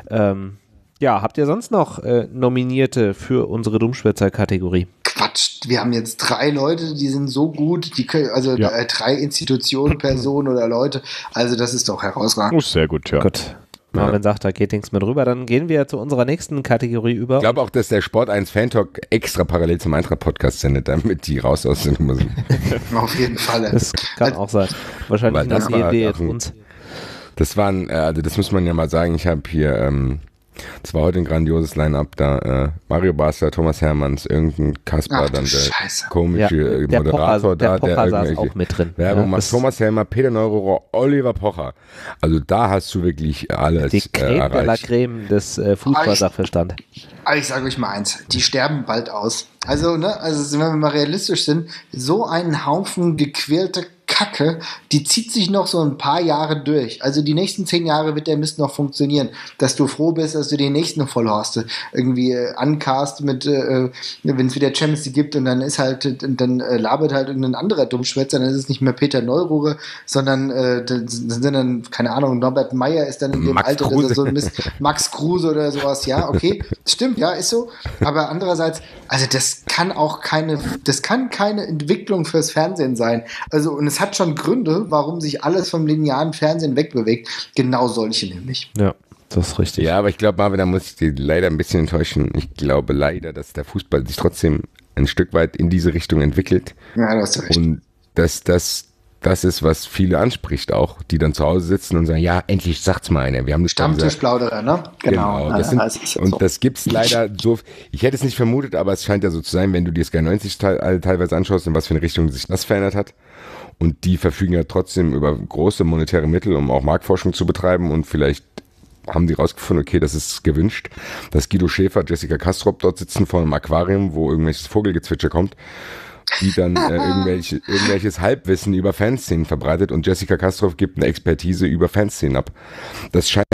Ähm, ja, habt ihr sonst noch äh, Nominierte für unsere Dummschwätzer-Kategorie? Quatsch. Wir haben jetzt drei Leute, die sind so gut, die können, also Ja. äh, drei Institutionen, Personen oder Leute. Also das ist doch herausragend. Oh, sehr gut, ja. Gut. Marvin sagt, da geht nichts mehr drüber. Dann gehen wir zu unserer nächsten Kategorie über. Ich glaube auch, dass der Sport 1 Fan Talk extra parallel zum Eintracht Podcast sendet, damit die raus aus der Nummer sind. Auf jeden Fall. Das kann auch sein. Wahrscheinlich das nach die war Idee ja jetzt ein- uns. Das waren, äh, also das muss man ja mal sagen, ich habe hier ähm, Es war heute ein grandioses Line-Up da. Äh, Mario Basler, Thomas Hermanns, irgendein Kasper, Ach, dann der Scheiße. komische Ja, äh, der Moderator Pocher, der da, Pocher der saß irgendwelche auch mit drin. Werbung Ja, macht. Thomas Helmer, Peter Neururer, Oliver Pocher. Also da hast du wirklich alles Die äh, Creme de la erreicht. Creme des äh, Fußballsachverstand. Aber ich sage euch mal eins, die sterben bald aus. Also, ne, also wenn wir mal realistisch sind, so ein Haufen gequälte Kacke, die zieht sich noch so ein paar Jahre durch. Also die nächsten zehn Jahre wird der Mist noch funktionieren. Dass du froh bist, dass du den nächsten Vollhorste irgendwie äh, ancast mit, äh, wenn es wieder Champions League gibt und dann ist halt, äh, dann äh, labert halt irgendein anderer Dummschwätzer, dann ist es nicht mehr Peter Neururer, sondern äh, das sind dann, keine Ahnung, Norbert Meyer ist dann in dem Max Alter, Kruse. er so ein Mist, Max Kruse oder sowas, ja, okay, stimmt, ja, ist so. Aber andererseits, also das kann auch keine, das kann keine Entwicklung fürs Fernsehen sein. Also, und es hat schon Gründe, warum sich alles vom linearen Fernsehen wegbewegt. Genau solche nämlich. Ja, das ist richtig. Ja, aber ich glaube, Marvin, da muss ich dir leider ein bisschen enttäuschen. Ich glaube leider, dass der Fußball sich trotzdem ein Stück weit in diese Richtung entwickelt. Ja, da hast du recht. Und dass das das ist, was viele anspricht auch, die dann zu Hause sitzen und sagen, ja, endlich sagt's mal einer. Wir haben das gesagt. Stammtischplauderer, ne? Genau, das sind, ist und so. das gibt's leider so. Ich hätte es nicht vermutet, aber es scheint ja so zu sein, wenn du dir Sky 90 teil, all- teilweise anschaust, in was für eine Richtung sich das verändert hat. Und die verfügen ja trotzdem über große monetäre Mittel, um auch Marktforschung zu betreiben und vielleicht haben die rausgefunden, okay, das ist gewünscht, dass Guido Schäfer, Jessica Kastrop dort sitzen vor einem Aquarium, wo irgendwelches Vogelgezwitscher kommt, die dann äh, irgendwelche, irgendwelches Halbwissen über Fanszenen verbreitet und Jessica Kastrop gibt eine Expertise über Fanszenen ab. Das scheint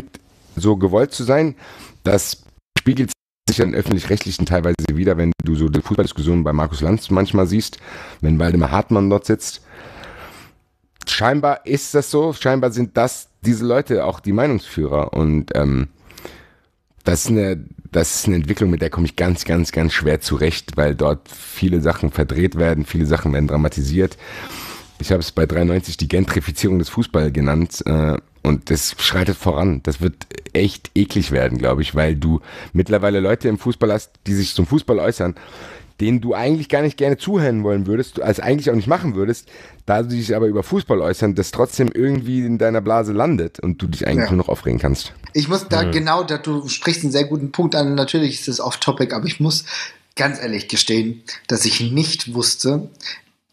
so gewollt zu sein. Das spiegelt sich in öffentlich-rechtlichen teilweise wieder, wenn du so die Fußballdiskussionen bei Markus Lanz manchmal siehst, wenn Waldemar Hartmann dort sitzt. Scheinbar ist das so, scheinbar sind das diese Leute auch die Meinungsführer und ähm, das ist, eine, das ist eine Entwicklung, mit der komme ich ganz, ganz, ganz schwer zurecht, weil dort viele Sachen verdreht werden, viele Sachen werden dramatisiert. Ich habe es bei 93 die Gentrifizierung des Fußballs genannt äh, und das schreitet voran. Das wird echt eklig werden, glaube ich, weil du mittlerweile Leute im Fußball hast, die sich zum Fußball äußern, denen du eigentlich gar nicht gerne zuhören wollen würdest, als eigentlich auch nicht machen würdest, da sie sich aber über Fußball äußern, das trotzdem irgendwie in deiner Blase landet und du dich eigentlich Ja. nur noch aufregen kannst. Ich muss da genau, da du sprichst einen sehr guten Punkt an. Natürlich ist es off-topic, aber ich muss ganz ehrlich gestehen, dass ich nicht wusste,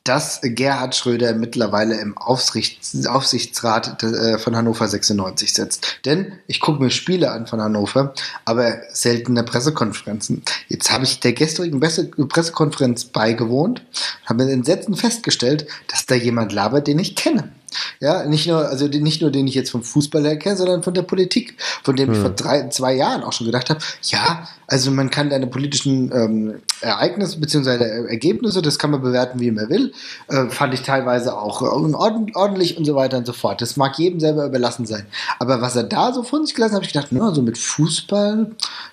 dass Gerhard Schröder mittlerweile im Aufsichts Aufsichtsrat äh, von Hannover 96 sitzt. Denn ich gucke mir Spiele an von Hannover, aber seltene Pressekonferenzen. Jetzt habe ich der gestrigen Presse Pressekonferenz beigewohnt, habe mit Entsetzen festgestellt, dass da jemand labert, den ich kenne. Ja, nicht nur, also den- nicht nur den ich jetzt vom Fußball her kenne, sondern von der Politik, von dem ich vor drei, zwei Jahren auch schon gedacht habe, ja, also man kann deine politischen ähm, Ereignisse beziehungsweise Ergebnisse, das kann man bewerten, wie man will, äh, fand ich teilweise auch äh, ordentlich und so weiter und so fort. Das mag jedem selber überlassen sein. Aber was er da so von sich gelassen hat, habe ich gedacht, na, so mit Fußball,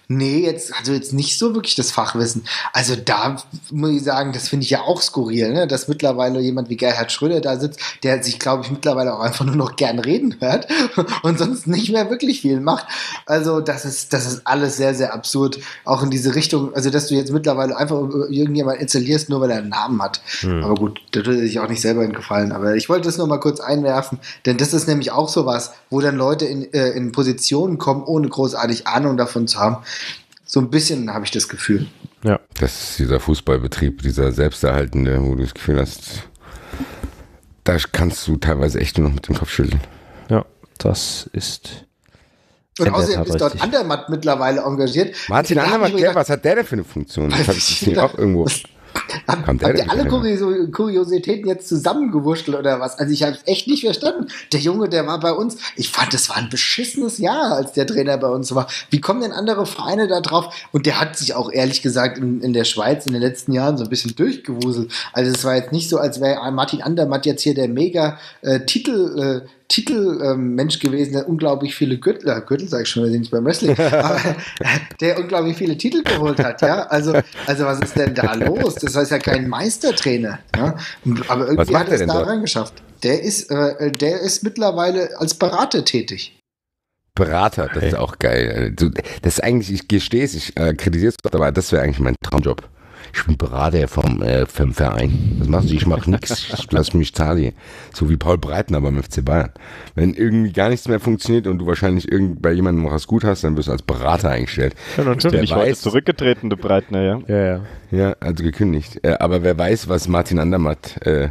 nee, jetzt, also jetzt nicht so wirklich das Fachwissen. Also da muss ich sagen, das finde ich ja auch skurril, ne? dass mittlerweile jemand wie Gerhard Schröder da sitzt, der sich, glaube ich, mittlerweile auch einfach nur noch gern reden hört und sonst nicht mehr wirklich viel macht. Also das ist, das ist alles sehr, sehr absurd. Auch in diese Richtung, also dass du jetzt mittlerweile einfach irgendjemand installierst, nur weil er einen Namen hat. Aber gut, da tut er sich auch nicht selber einen Gefallen. Aber ich wollte das nur mal kurz einwerfen, denn das ist nämlich auch sowas, wo dann Leute in, äh, in Positionen kommen, ohne großartig Ahnung davon zu haben. So ein bisschen habe ich das Gefühl. Ja. Das ist dieser Fußballbetrieb, dieser selbsterhaltende, wo du das Gefühl hast, da kannst du teilweise echt nur noch mit dem Kopf schütteln. Ja, das ist. Und außerdem ist dort richtig. Andermatt mittlerweile engagiert. Martin Da Andermatt, gedacht, was hat der denn für eine Funktion? Das habe ich nicht auch irgendwo. Hab, Kommt der habt ihr denn alle? Kurios Kuriositäten jetzt zusammengewurschtelt oder was? Also ich habe es echt nicht verstanden. Der Junge, der war bei uns, ich fand, das war ein beschissenes Jahr, als der Trainer bei uns war. Wie kommen denn andere Vereine da drauf? Und der hat sich auch ehrlich gesagt in, in der Schweiz in den letzten Jahren so ein bisschen durchgewuselt. Also es war jetzt nicht so, als wäre Martin Andermatt jetzt hier der mega äh, Titel... Äh, Titelmensch gewesen, der unglaublich viele Gürtel, äh, Gürtel sag ich schon, wir sind nicht beim Wrestling, aber äh, der unglaublich viele Titel geholt hat, ja. Also, also was ist denn da los? Das heißt ja kein Meistertrainer, ja. Aber irgendwie hat er es da reingeschafft. Der ist, äh, der ist mittlerweile als Berater tätig. Berater, das ist auch geil. Das ist eigentlich, ich gestehe es, ich äh, kritisiere es, aber das wäre eigentlich mein Traumjob. Ich bin Berater vom, äh, vom Verein. Was machen Sie? Ich mache nichts, lass mich zahlen. So wie Paul Breitner beim FC Bayern. Wenn irgendwie gar nichts mehr funktioniert und du wahrscheinlich irgend bei jemandem was gut hast, dann wirst du als Berater eingestellt. Ja, natürlich. Der weiß, zurückgetretene Breitner, ja. Ja, ja. Ja, also gekündigt. Äh, aber wer weiß, was Martin Andermatt äh,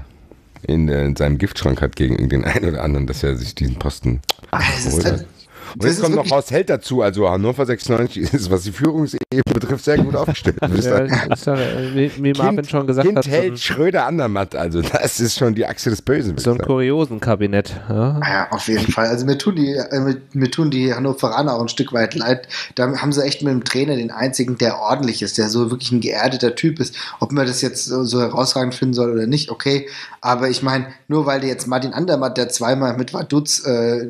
in, äh, in, seinem Giftschrank hat gegen den einen oder anderen, dass er sich diesen Posten Ach, holt. Halt und das jetzt kommt noch Haus Held dazu, also Hannover 96 ist, was die Führungsebene betrifft, sehr gut aufgestellt. ja, ist ja, wie, wie Marvin schon gesagt kind hat. Held so Schröder Andermatt, also das ist schon die Achse des Bösen. So ein kuriosen Kabinett. Ja. ja, auf jeden Fall. Also mir tun, die, äh, mir, mir tun die Hannoveraner auch ein Stück weit leid. Da haben sie echt mit dem Trainer den einzigen, der ordentlich ist, der so wirklich ein geerdeter Typ ist. Ob man das jetzt so, so herausragend finden soll oder nicht, okay. Aber ich meine, nur weil der jetzt Martin Andermatt, der zweimal mit Vaduz äh,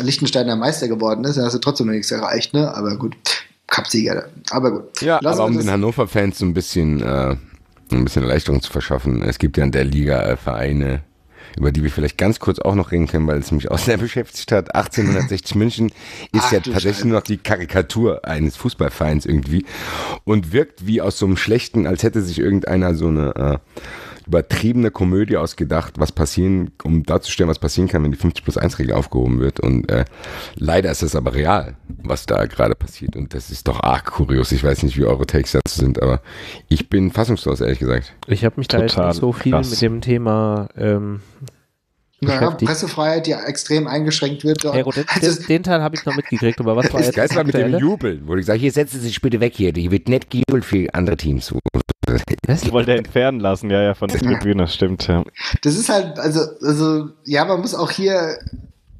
Lichtensteiner Meister geworden ist, dann hast du trotzdem noch nichts erreicht, ne? Aber gut, Cupsieger. Aber gut. Ja, Lassen aber um den Hannover-Fans so ein bisschen, äh, ein bisschen Erleichterung zu verschaffen, es gibt ja in der Liga äh, Vereine, über die wir vielleicht ganz kurz auch noch reden können, weil es mich auch sehr beschäftigt hat. 1860 München ist Ach, ja tatsächlich Scheiße. nur noch die Karikatur eines Fußballvereins irgendwie und wirkt wie aus so einem schlechten, als hätte sich irgendeiner so eine äh, übertriebene Komödie ausgedacht, was passieren, um darzustellen, was passieren kann, wenn die 50 plus 1 Regel aufgehoben wird. Und äh, leider ist es aber real, was da gerade passiert. Und das ist doch arg kurios. Ich weiß nicht, wie eure Takes dazu sind, aber ich bin fassungslos, ehrlich gesagt. Ich habe mich da jetzt nicht so viel krass. mit dem Thema ähm, naja, Pressefreiheit, die extrem eingeschränkt wird. Ja gut, den, also, den Teil habe ich noch mitgekriegt, aber was war jetzt das war mit dem Jubeln, wo ich sage, hier setzen Sie sich bitte weg hier, hier wird nicht gejubelt für andere Teams. Das wollte er entfernen lassen, ja, ja, von der Tribüne, stimmt, ja. Das ist halt, also, also, ja, man muss auch hier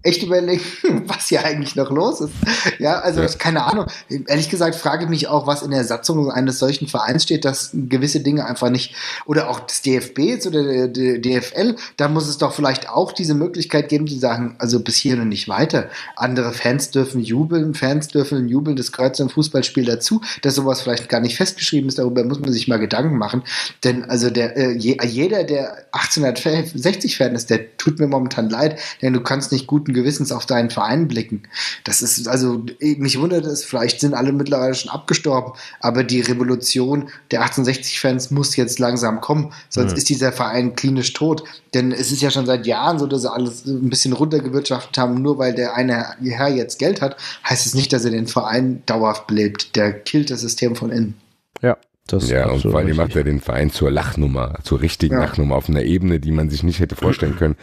echt überlegen, was hier eigentlich noch los ist. Ja, also ja. keine Ahnung. Ehrlich gesagt frage ich mich auch, was in der Satzung eines solchen Vereins steht, dass gewisse Dinge einfach nicht, oder auch des DFBs oder der, DFL, da muss es doch vielleicht auch diese Möglichkeit geben, zu sagen, also bis hier und nicht weiter. Andere Fans dürfen jubeln, Fans dürfen jubeln, das gehört zum Fußballspiel dazu, dass sowas vielleicht gar nicht festgeschrieben ist, darüber muss man sich mal Gedanken machen. Denn also der, äh, jeder, der 1860 Fan ist, der tut mir momentan leid, denn du kannst nicht guten Gewissens auf deinen Verein blicken. Das ist, also, mich wundert es, vielleicht sind alle mittlerweile schon abgestorben, aber die Revolution der 1860-Fans muss jetzt langsam kommen, sonst mhm. ist dieser Verein klinisch tot. Denn es ist ja schon seit Jahren so, dass sie alles ein bisschen runtergewirtschaftet haben, nur weil der eine Herr jetzt Geld hat, heißt es nicht, dass er den Verein dauerhaft belebt. Der killt das System von innen. Ja, das ja, und vor allem macht er den Verein zur Lachnummer, zur richtigen ja. Lachnummer auf einer Ebene, die man sich nicht hätte vorstellen können.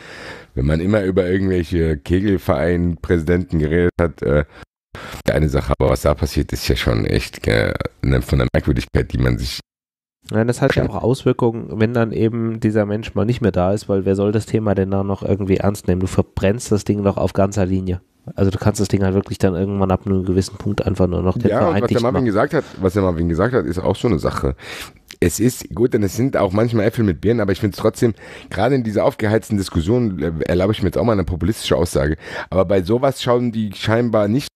Wenn man immer über irgendwelche Kegelverein-Präsidenten geredet hat, äh, eine Sache, aber was da passiert, ist ja schon echt äh, von der Merkwürdigkeit, die man sich Nein, das hat ja auch Auswirkungen, wenn dann eben dieser Mensch mal nicht mehr da ist, weil wer soll das Thema denn da noch irgendwie ernst nehmen? Du verbrennst das Ding doch auf ganzer Linie. Also du kannst das Ding halt wirklich dann irgendwann ab einem gewissen Punkt einfach nur noch den ja, und was der Marvin machen. gesagt hat, was der Marvin gesagt hat, ist auch so eine Sache. Es ist gut, denn es sind auch manchmal Äpfel mit Birnen, aber ich finde es trotzdem, gerade in dieser aufgeheizten Diskussion, äh, erlaube ich mir jetzt auch mal eine populistische Aussage, aber bei sowas schauen die scheinbar nicht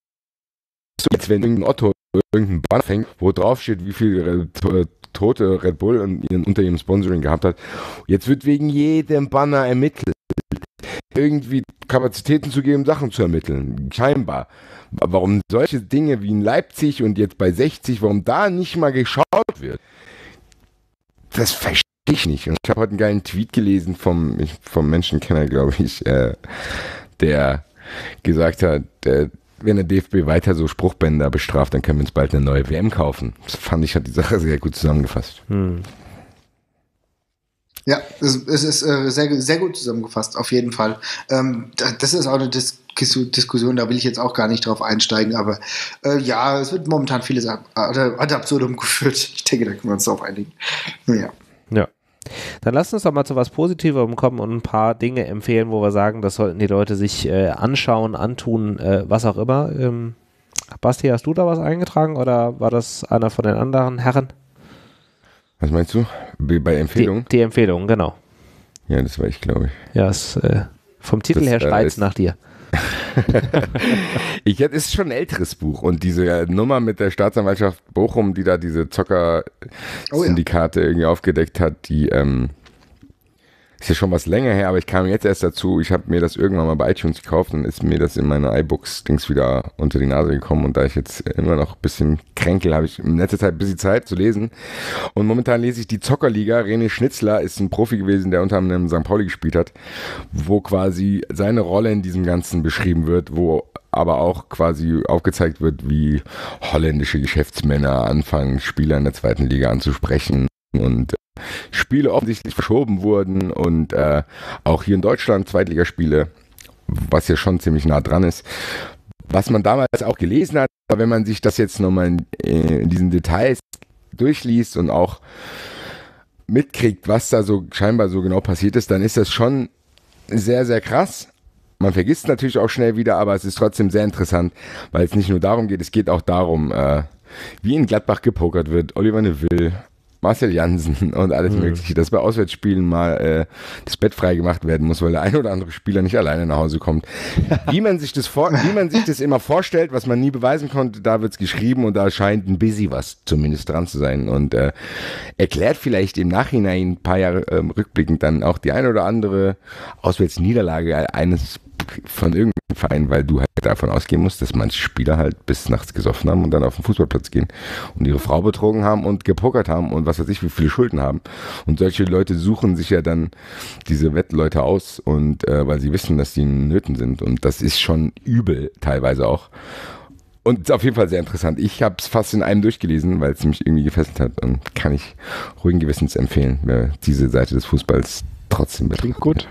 so, als wenn irgendein Otto irgendein Banner fängt, wo drauf steht, wie viel äh, Tote Red Bull unter ihrem Sponsoring gehabt hat. Jetzt wird wegen jedem Banner ermittelt irgendwie Kapazitäten zu geben, Sachen zu ermitteln. Scheinbar. Warum solche Dinge wie in Leipzig und jetzt bei 60, warum da nicht mal geschaut wird, das verstehe ich nicht. Und ich habe heute einen geilen Tweet gelesen vom, vom Menschenkenner, glaube ich, äh, der gesagt hat, äh, wenn der DFB weiter so Spruchbänder bestraft, dann können wir uns bald eine neue WM kaufen. Das fand ich, hat die Sache sehr gut zusammengefasst. Hm. Ja, es, ist äh, sehr, sehr gut zusammengefasst, auf jeden Fall. Ähm, das ist auch eine Dis Diskussion, da will ich jetzt auch gar nicht drauf einsteigen, aber äh, ja, es wird momentan vieles ad, absurdum geführt. Ich denke, da können wir uns drauf einigen. Ja. Ja. Dann lasst uns doch mal zu was Positivem kommen und ein paar Dinge empfehlen, wo wir sagen, das sollten die Leute sich äh, anschauen, antun, was auch immer. Ähm, Basti, hast du da was eingetragen oder war das einer von den anderen Herren? Was meinst du? Bei Empfehlungen? Die, die Empfehlung, genau. Ja, das war ich, glaube ich. Ja, es, äh, vom Titel das, her schreit es äh, nach dir. ich hätte, ist schon ein älteres Buch und diese Nummer mit der Staatsanwaltschaft Bochum, die da diese Zocker-Syndikate oh, ja. irgendwie aufgedeckt hat, die, ähm, ist ja schon was länger her, aber ich kam jetzt erst dazu. Ich habe mir das irgendwann mal bei iTunes gekauft und ist mir das in meine iBooks-Dings wieder unter die Nase gekommen. Und da ich jetzt immer noch ein bisschen kränkel, habe ich in letzter Zeit ein bisschen Zeit zu lesen. Und momentan lese ich die Zockerliga. René Schnitzler ist ein Profi gewesen, der unter anderem St. Pauli gespielt hat, wo quasi seine Rolle in diesem Ganzen beschrieben wird, wo aber auch quasi aufgezeigt wird, wie holländische Geschäftsmänner anfangen, Spieler in der zweiten Liga anzusprechen und äh, Spiele offensichtlich verschoben wurden und äh, auch hier in Deutschland Zweitligaspiele, was ja schon ziemlich nah dran ist. Was man damals auch gelesen hat, aber wenn man sich das jetzt nochmal in, äh, in diesen Details durchliest und auch mitkriegt, was da so scheinbar so genau passiert ist, dann ist das schon sehr, sehr krass. Man vergisst natürlich auch schnell wieder, aber es ist trotzdem sehr interessant, weil es nicht nur darum geht, es geht auch darum, äh, wie in Gladbach gepokert wird. Oliver Neville, Marcel Jansen und alles mhm. Mögliche, dass bei Auswärtsspielen mal äh, das Bett freigemacht werden muss, weil der ein oder andere Spieler nicht alleine nach Hause kommt. Wie man sich das vor, wie man sich das immer vorstellt, was man nie beweisen konnte, da wird es geschrieben und da scheint ein busy was zumindest dran zu sein und äh, erklärt vielleicht im Nachhinein ein paar Jahre ähm, rückblickend dann auch die ein oder andere Auswärtsniederlage eines von irgendeinem Verein, weil du halt davon ausgehen musst, dass manche Spieler halt bis nachts gesoffen haben und dann auf den Fußballplatz gehen und ihre Frau betrogen haben und gepokert haben und was weiß ich, wie viele Schulden haben. Und solche Leute suchen sich ja dann diese Wettleute aus und äh, weil sie wissen, dass die in Nöten sind. Und das ist schon übel teilweise auch. Und ist auf jeden Fall sehr interessant. Ich habe es fast in einem durchgelesen, weil es mich irgendwie gefesselt hat und kann ich ruhigen Gewissens empfehlen, wer diese Seite des Fußballs trotzdem betrifft. Gut.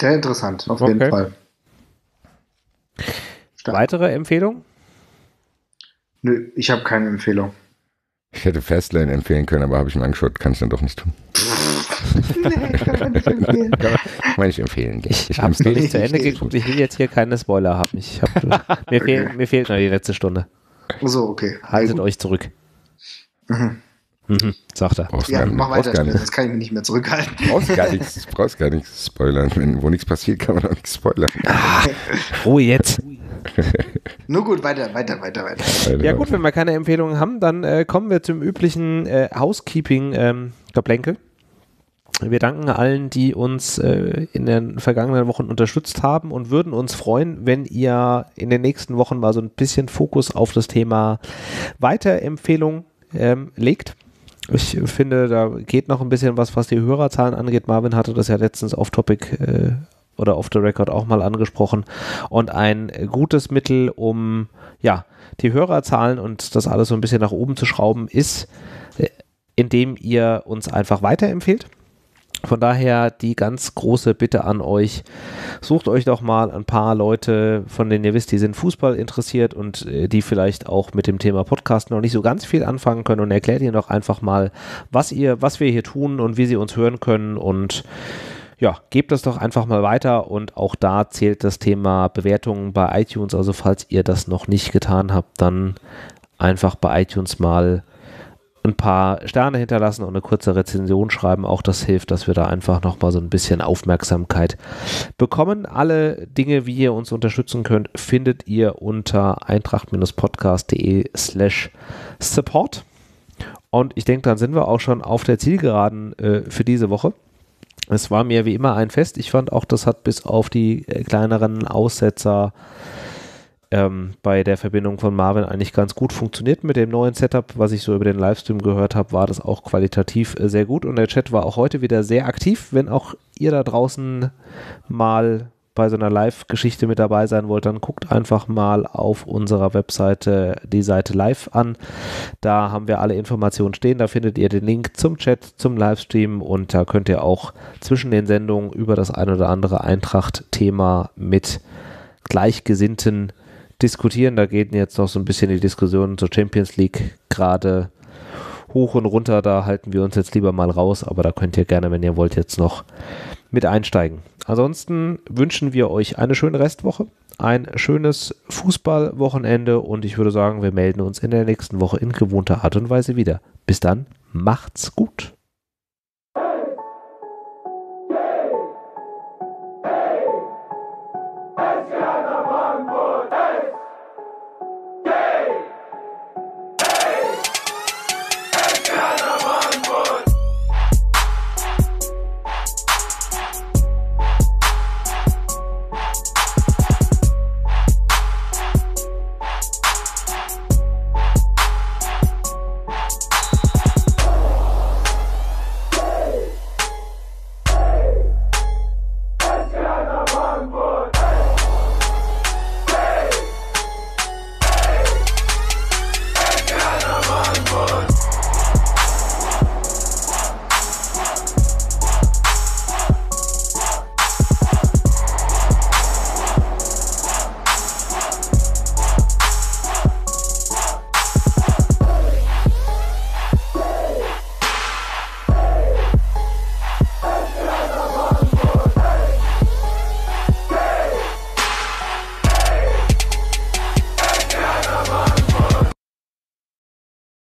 Sehr interessant, auf okay. jeden Fall. Stark. Weitere Empfehlung? Nö, ich habe keine Empfehlung. Ich hätte Fastlane empfehlen können, aber habe ich mir angeschaut, kann ich dann doch nicht tun. nee, kann man nicht empfehlen. kann man nicht empfehlen. Ich, ich habe es noch nicht zu Ende geguckt. Ich will jetzt hier keine Spoiler haben. Ich hab, mir, fehl, mir fehlt noch die letzte Stunde. So, okay. Haltet ja, euch zurück. Mhm. Mhm, sagt er. Brauchst ja, mach weiter, gar nicht. das kann ich mich nicht mehr zurückhalten. Brauchst gar nichts, brauchst gar nichts spoilern. Wenn, wo nichts passiert, kann man auch nichts spoilern. Ah, Ruhe jetzt. Nur gut, weiter, weiter, weiter, weiter. Ja gut, wenn wir keine Empfehlungen haben, dann äh, kommen wir zum üblichen äh, Housekeeping-Geplänkel. Ähm, wir danken allen, die uns äh, in den vergangenen Wochen unterstützt haben und würden uns freuen, wenn ihr in den nächsten Wochen mal so ein bisschen Fokus auf das Thema Weiterempfehlung ähm, legt. Ich finde, da geht noch ein bisschen was, was die Hörerzahlen angeht. Marvin hatte das ja letztens auf Topic äh, oder off the record auch mal angesprochen. Und ein gutes Mittel, um ja, die Hörerzahlen und das alles so ein bisschen nach oben zu schrauben, ist, äh, indem ihr uns einfach weiterempfehlt. Von daher die ganz große Bitte an euch, sucht euch doch mal ein paar Leute, von denen ihr wisst, die sind Fußball interessiert und äh, die vielleicht auch mit dem Thema Podcast noch nicht so ganz viel anfangen können und erklärt ihnen doch einfach mal, was ihr, was wir hier tun und wie sie uns hören können und ja, gebt das doch einfach mal weiter und auch da zählt das Thema Bewertungen bei iTunes. Also falls ihr das noch nicht getan habt, dann einfach bei iTunes mal ein paar Sterne hinterlassen und eine kurze Rezension schreiben. Auch das hilft, dass wir da einfach nochmal so ein bisschen Aufmerksamkeit bekommen. Alle Dinge, wie ihr uns unterstützen könnt, findet ihr unter eintracht-podcast.de slash support. Und ich denke, dann sind wir auch schon auf der Zielgeraden äh, für diese Woche. Es war mir wie immer ein Fest. Ich fand auch, das hat bis auf die äh, kleineren Aussetzer ähm, bei der Verbindung von Marvin eigentlich ganz gut funktioniert mit dem neuen Setup. Was ich so über den Livestream gehört habe, war das auch qualitativ äh, sehr gut und der Chat war auch heute wieder sehr aktiv. Wenn auch ihr da draußen mal bei so einer Live-Geschichte mit dabei sein wollt, dann guckt einfach mal auf unserer Webseite die Seite live an. Da haben wir alle Informationen stehen. Da findet ihr den Link zum Chat, zum Livestream und da könnt ihr auch zwischen den Sendungen über das ein oder andere Eintracht-Thema mit Gleichgesinnten diskutieren. Da geht jetzt noch so ein bisschen die Diskussion zur Champions League gerade hoch und runter. Da halten wir uns jetzt lieber mal raus, aber da könnt ihr gerne, wenn ihr wollt, jetzt noch mit einsteigen. Ansonsten wünschen wir euch eine schöne Restwoche, ein schönes Fußballwochenende und ich würde sagen, wir melden uns in der nächsten Woche in gewohnter Art und Weise wieder. Bis dann, macht's gut.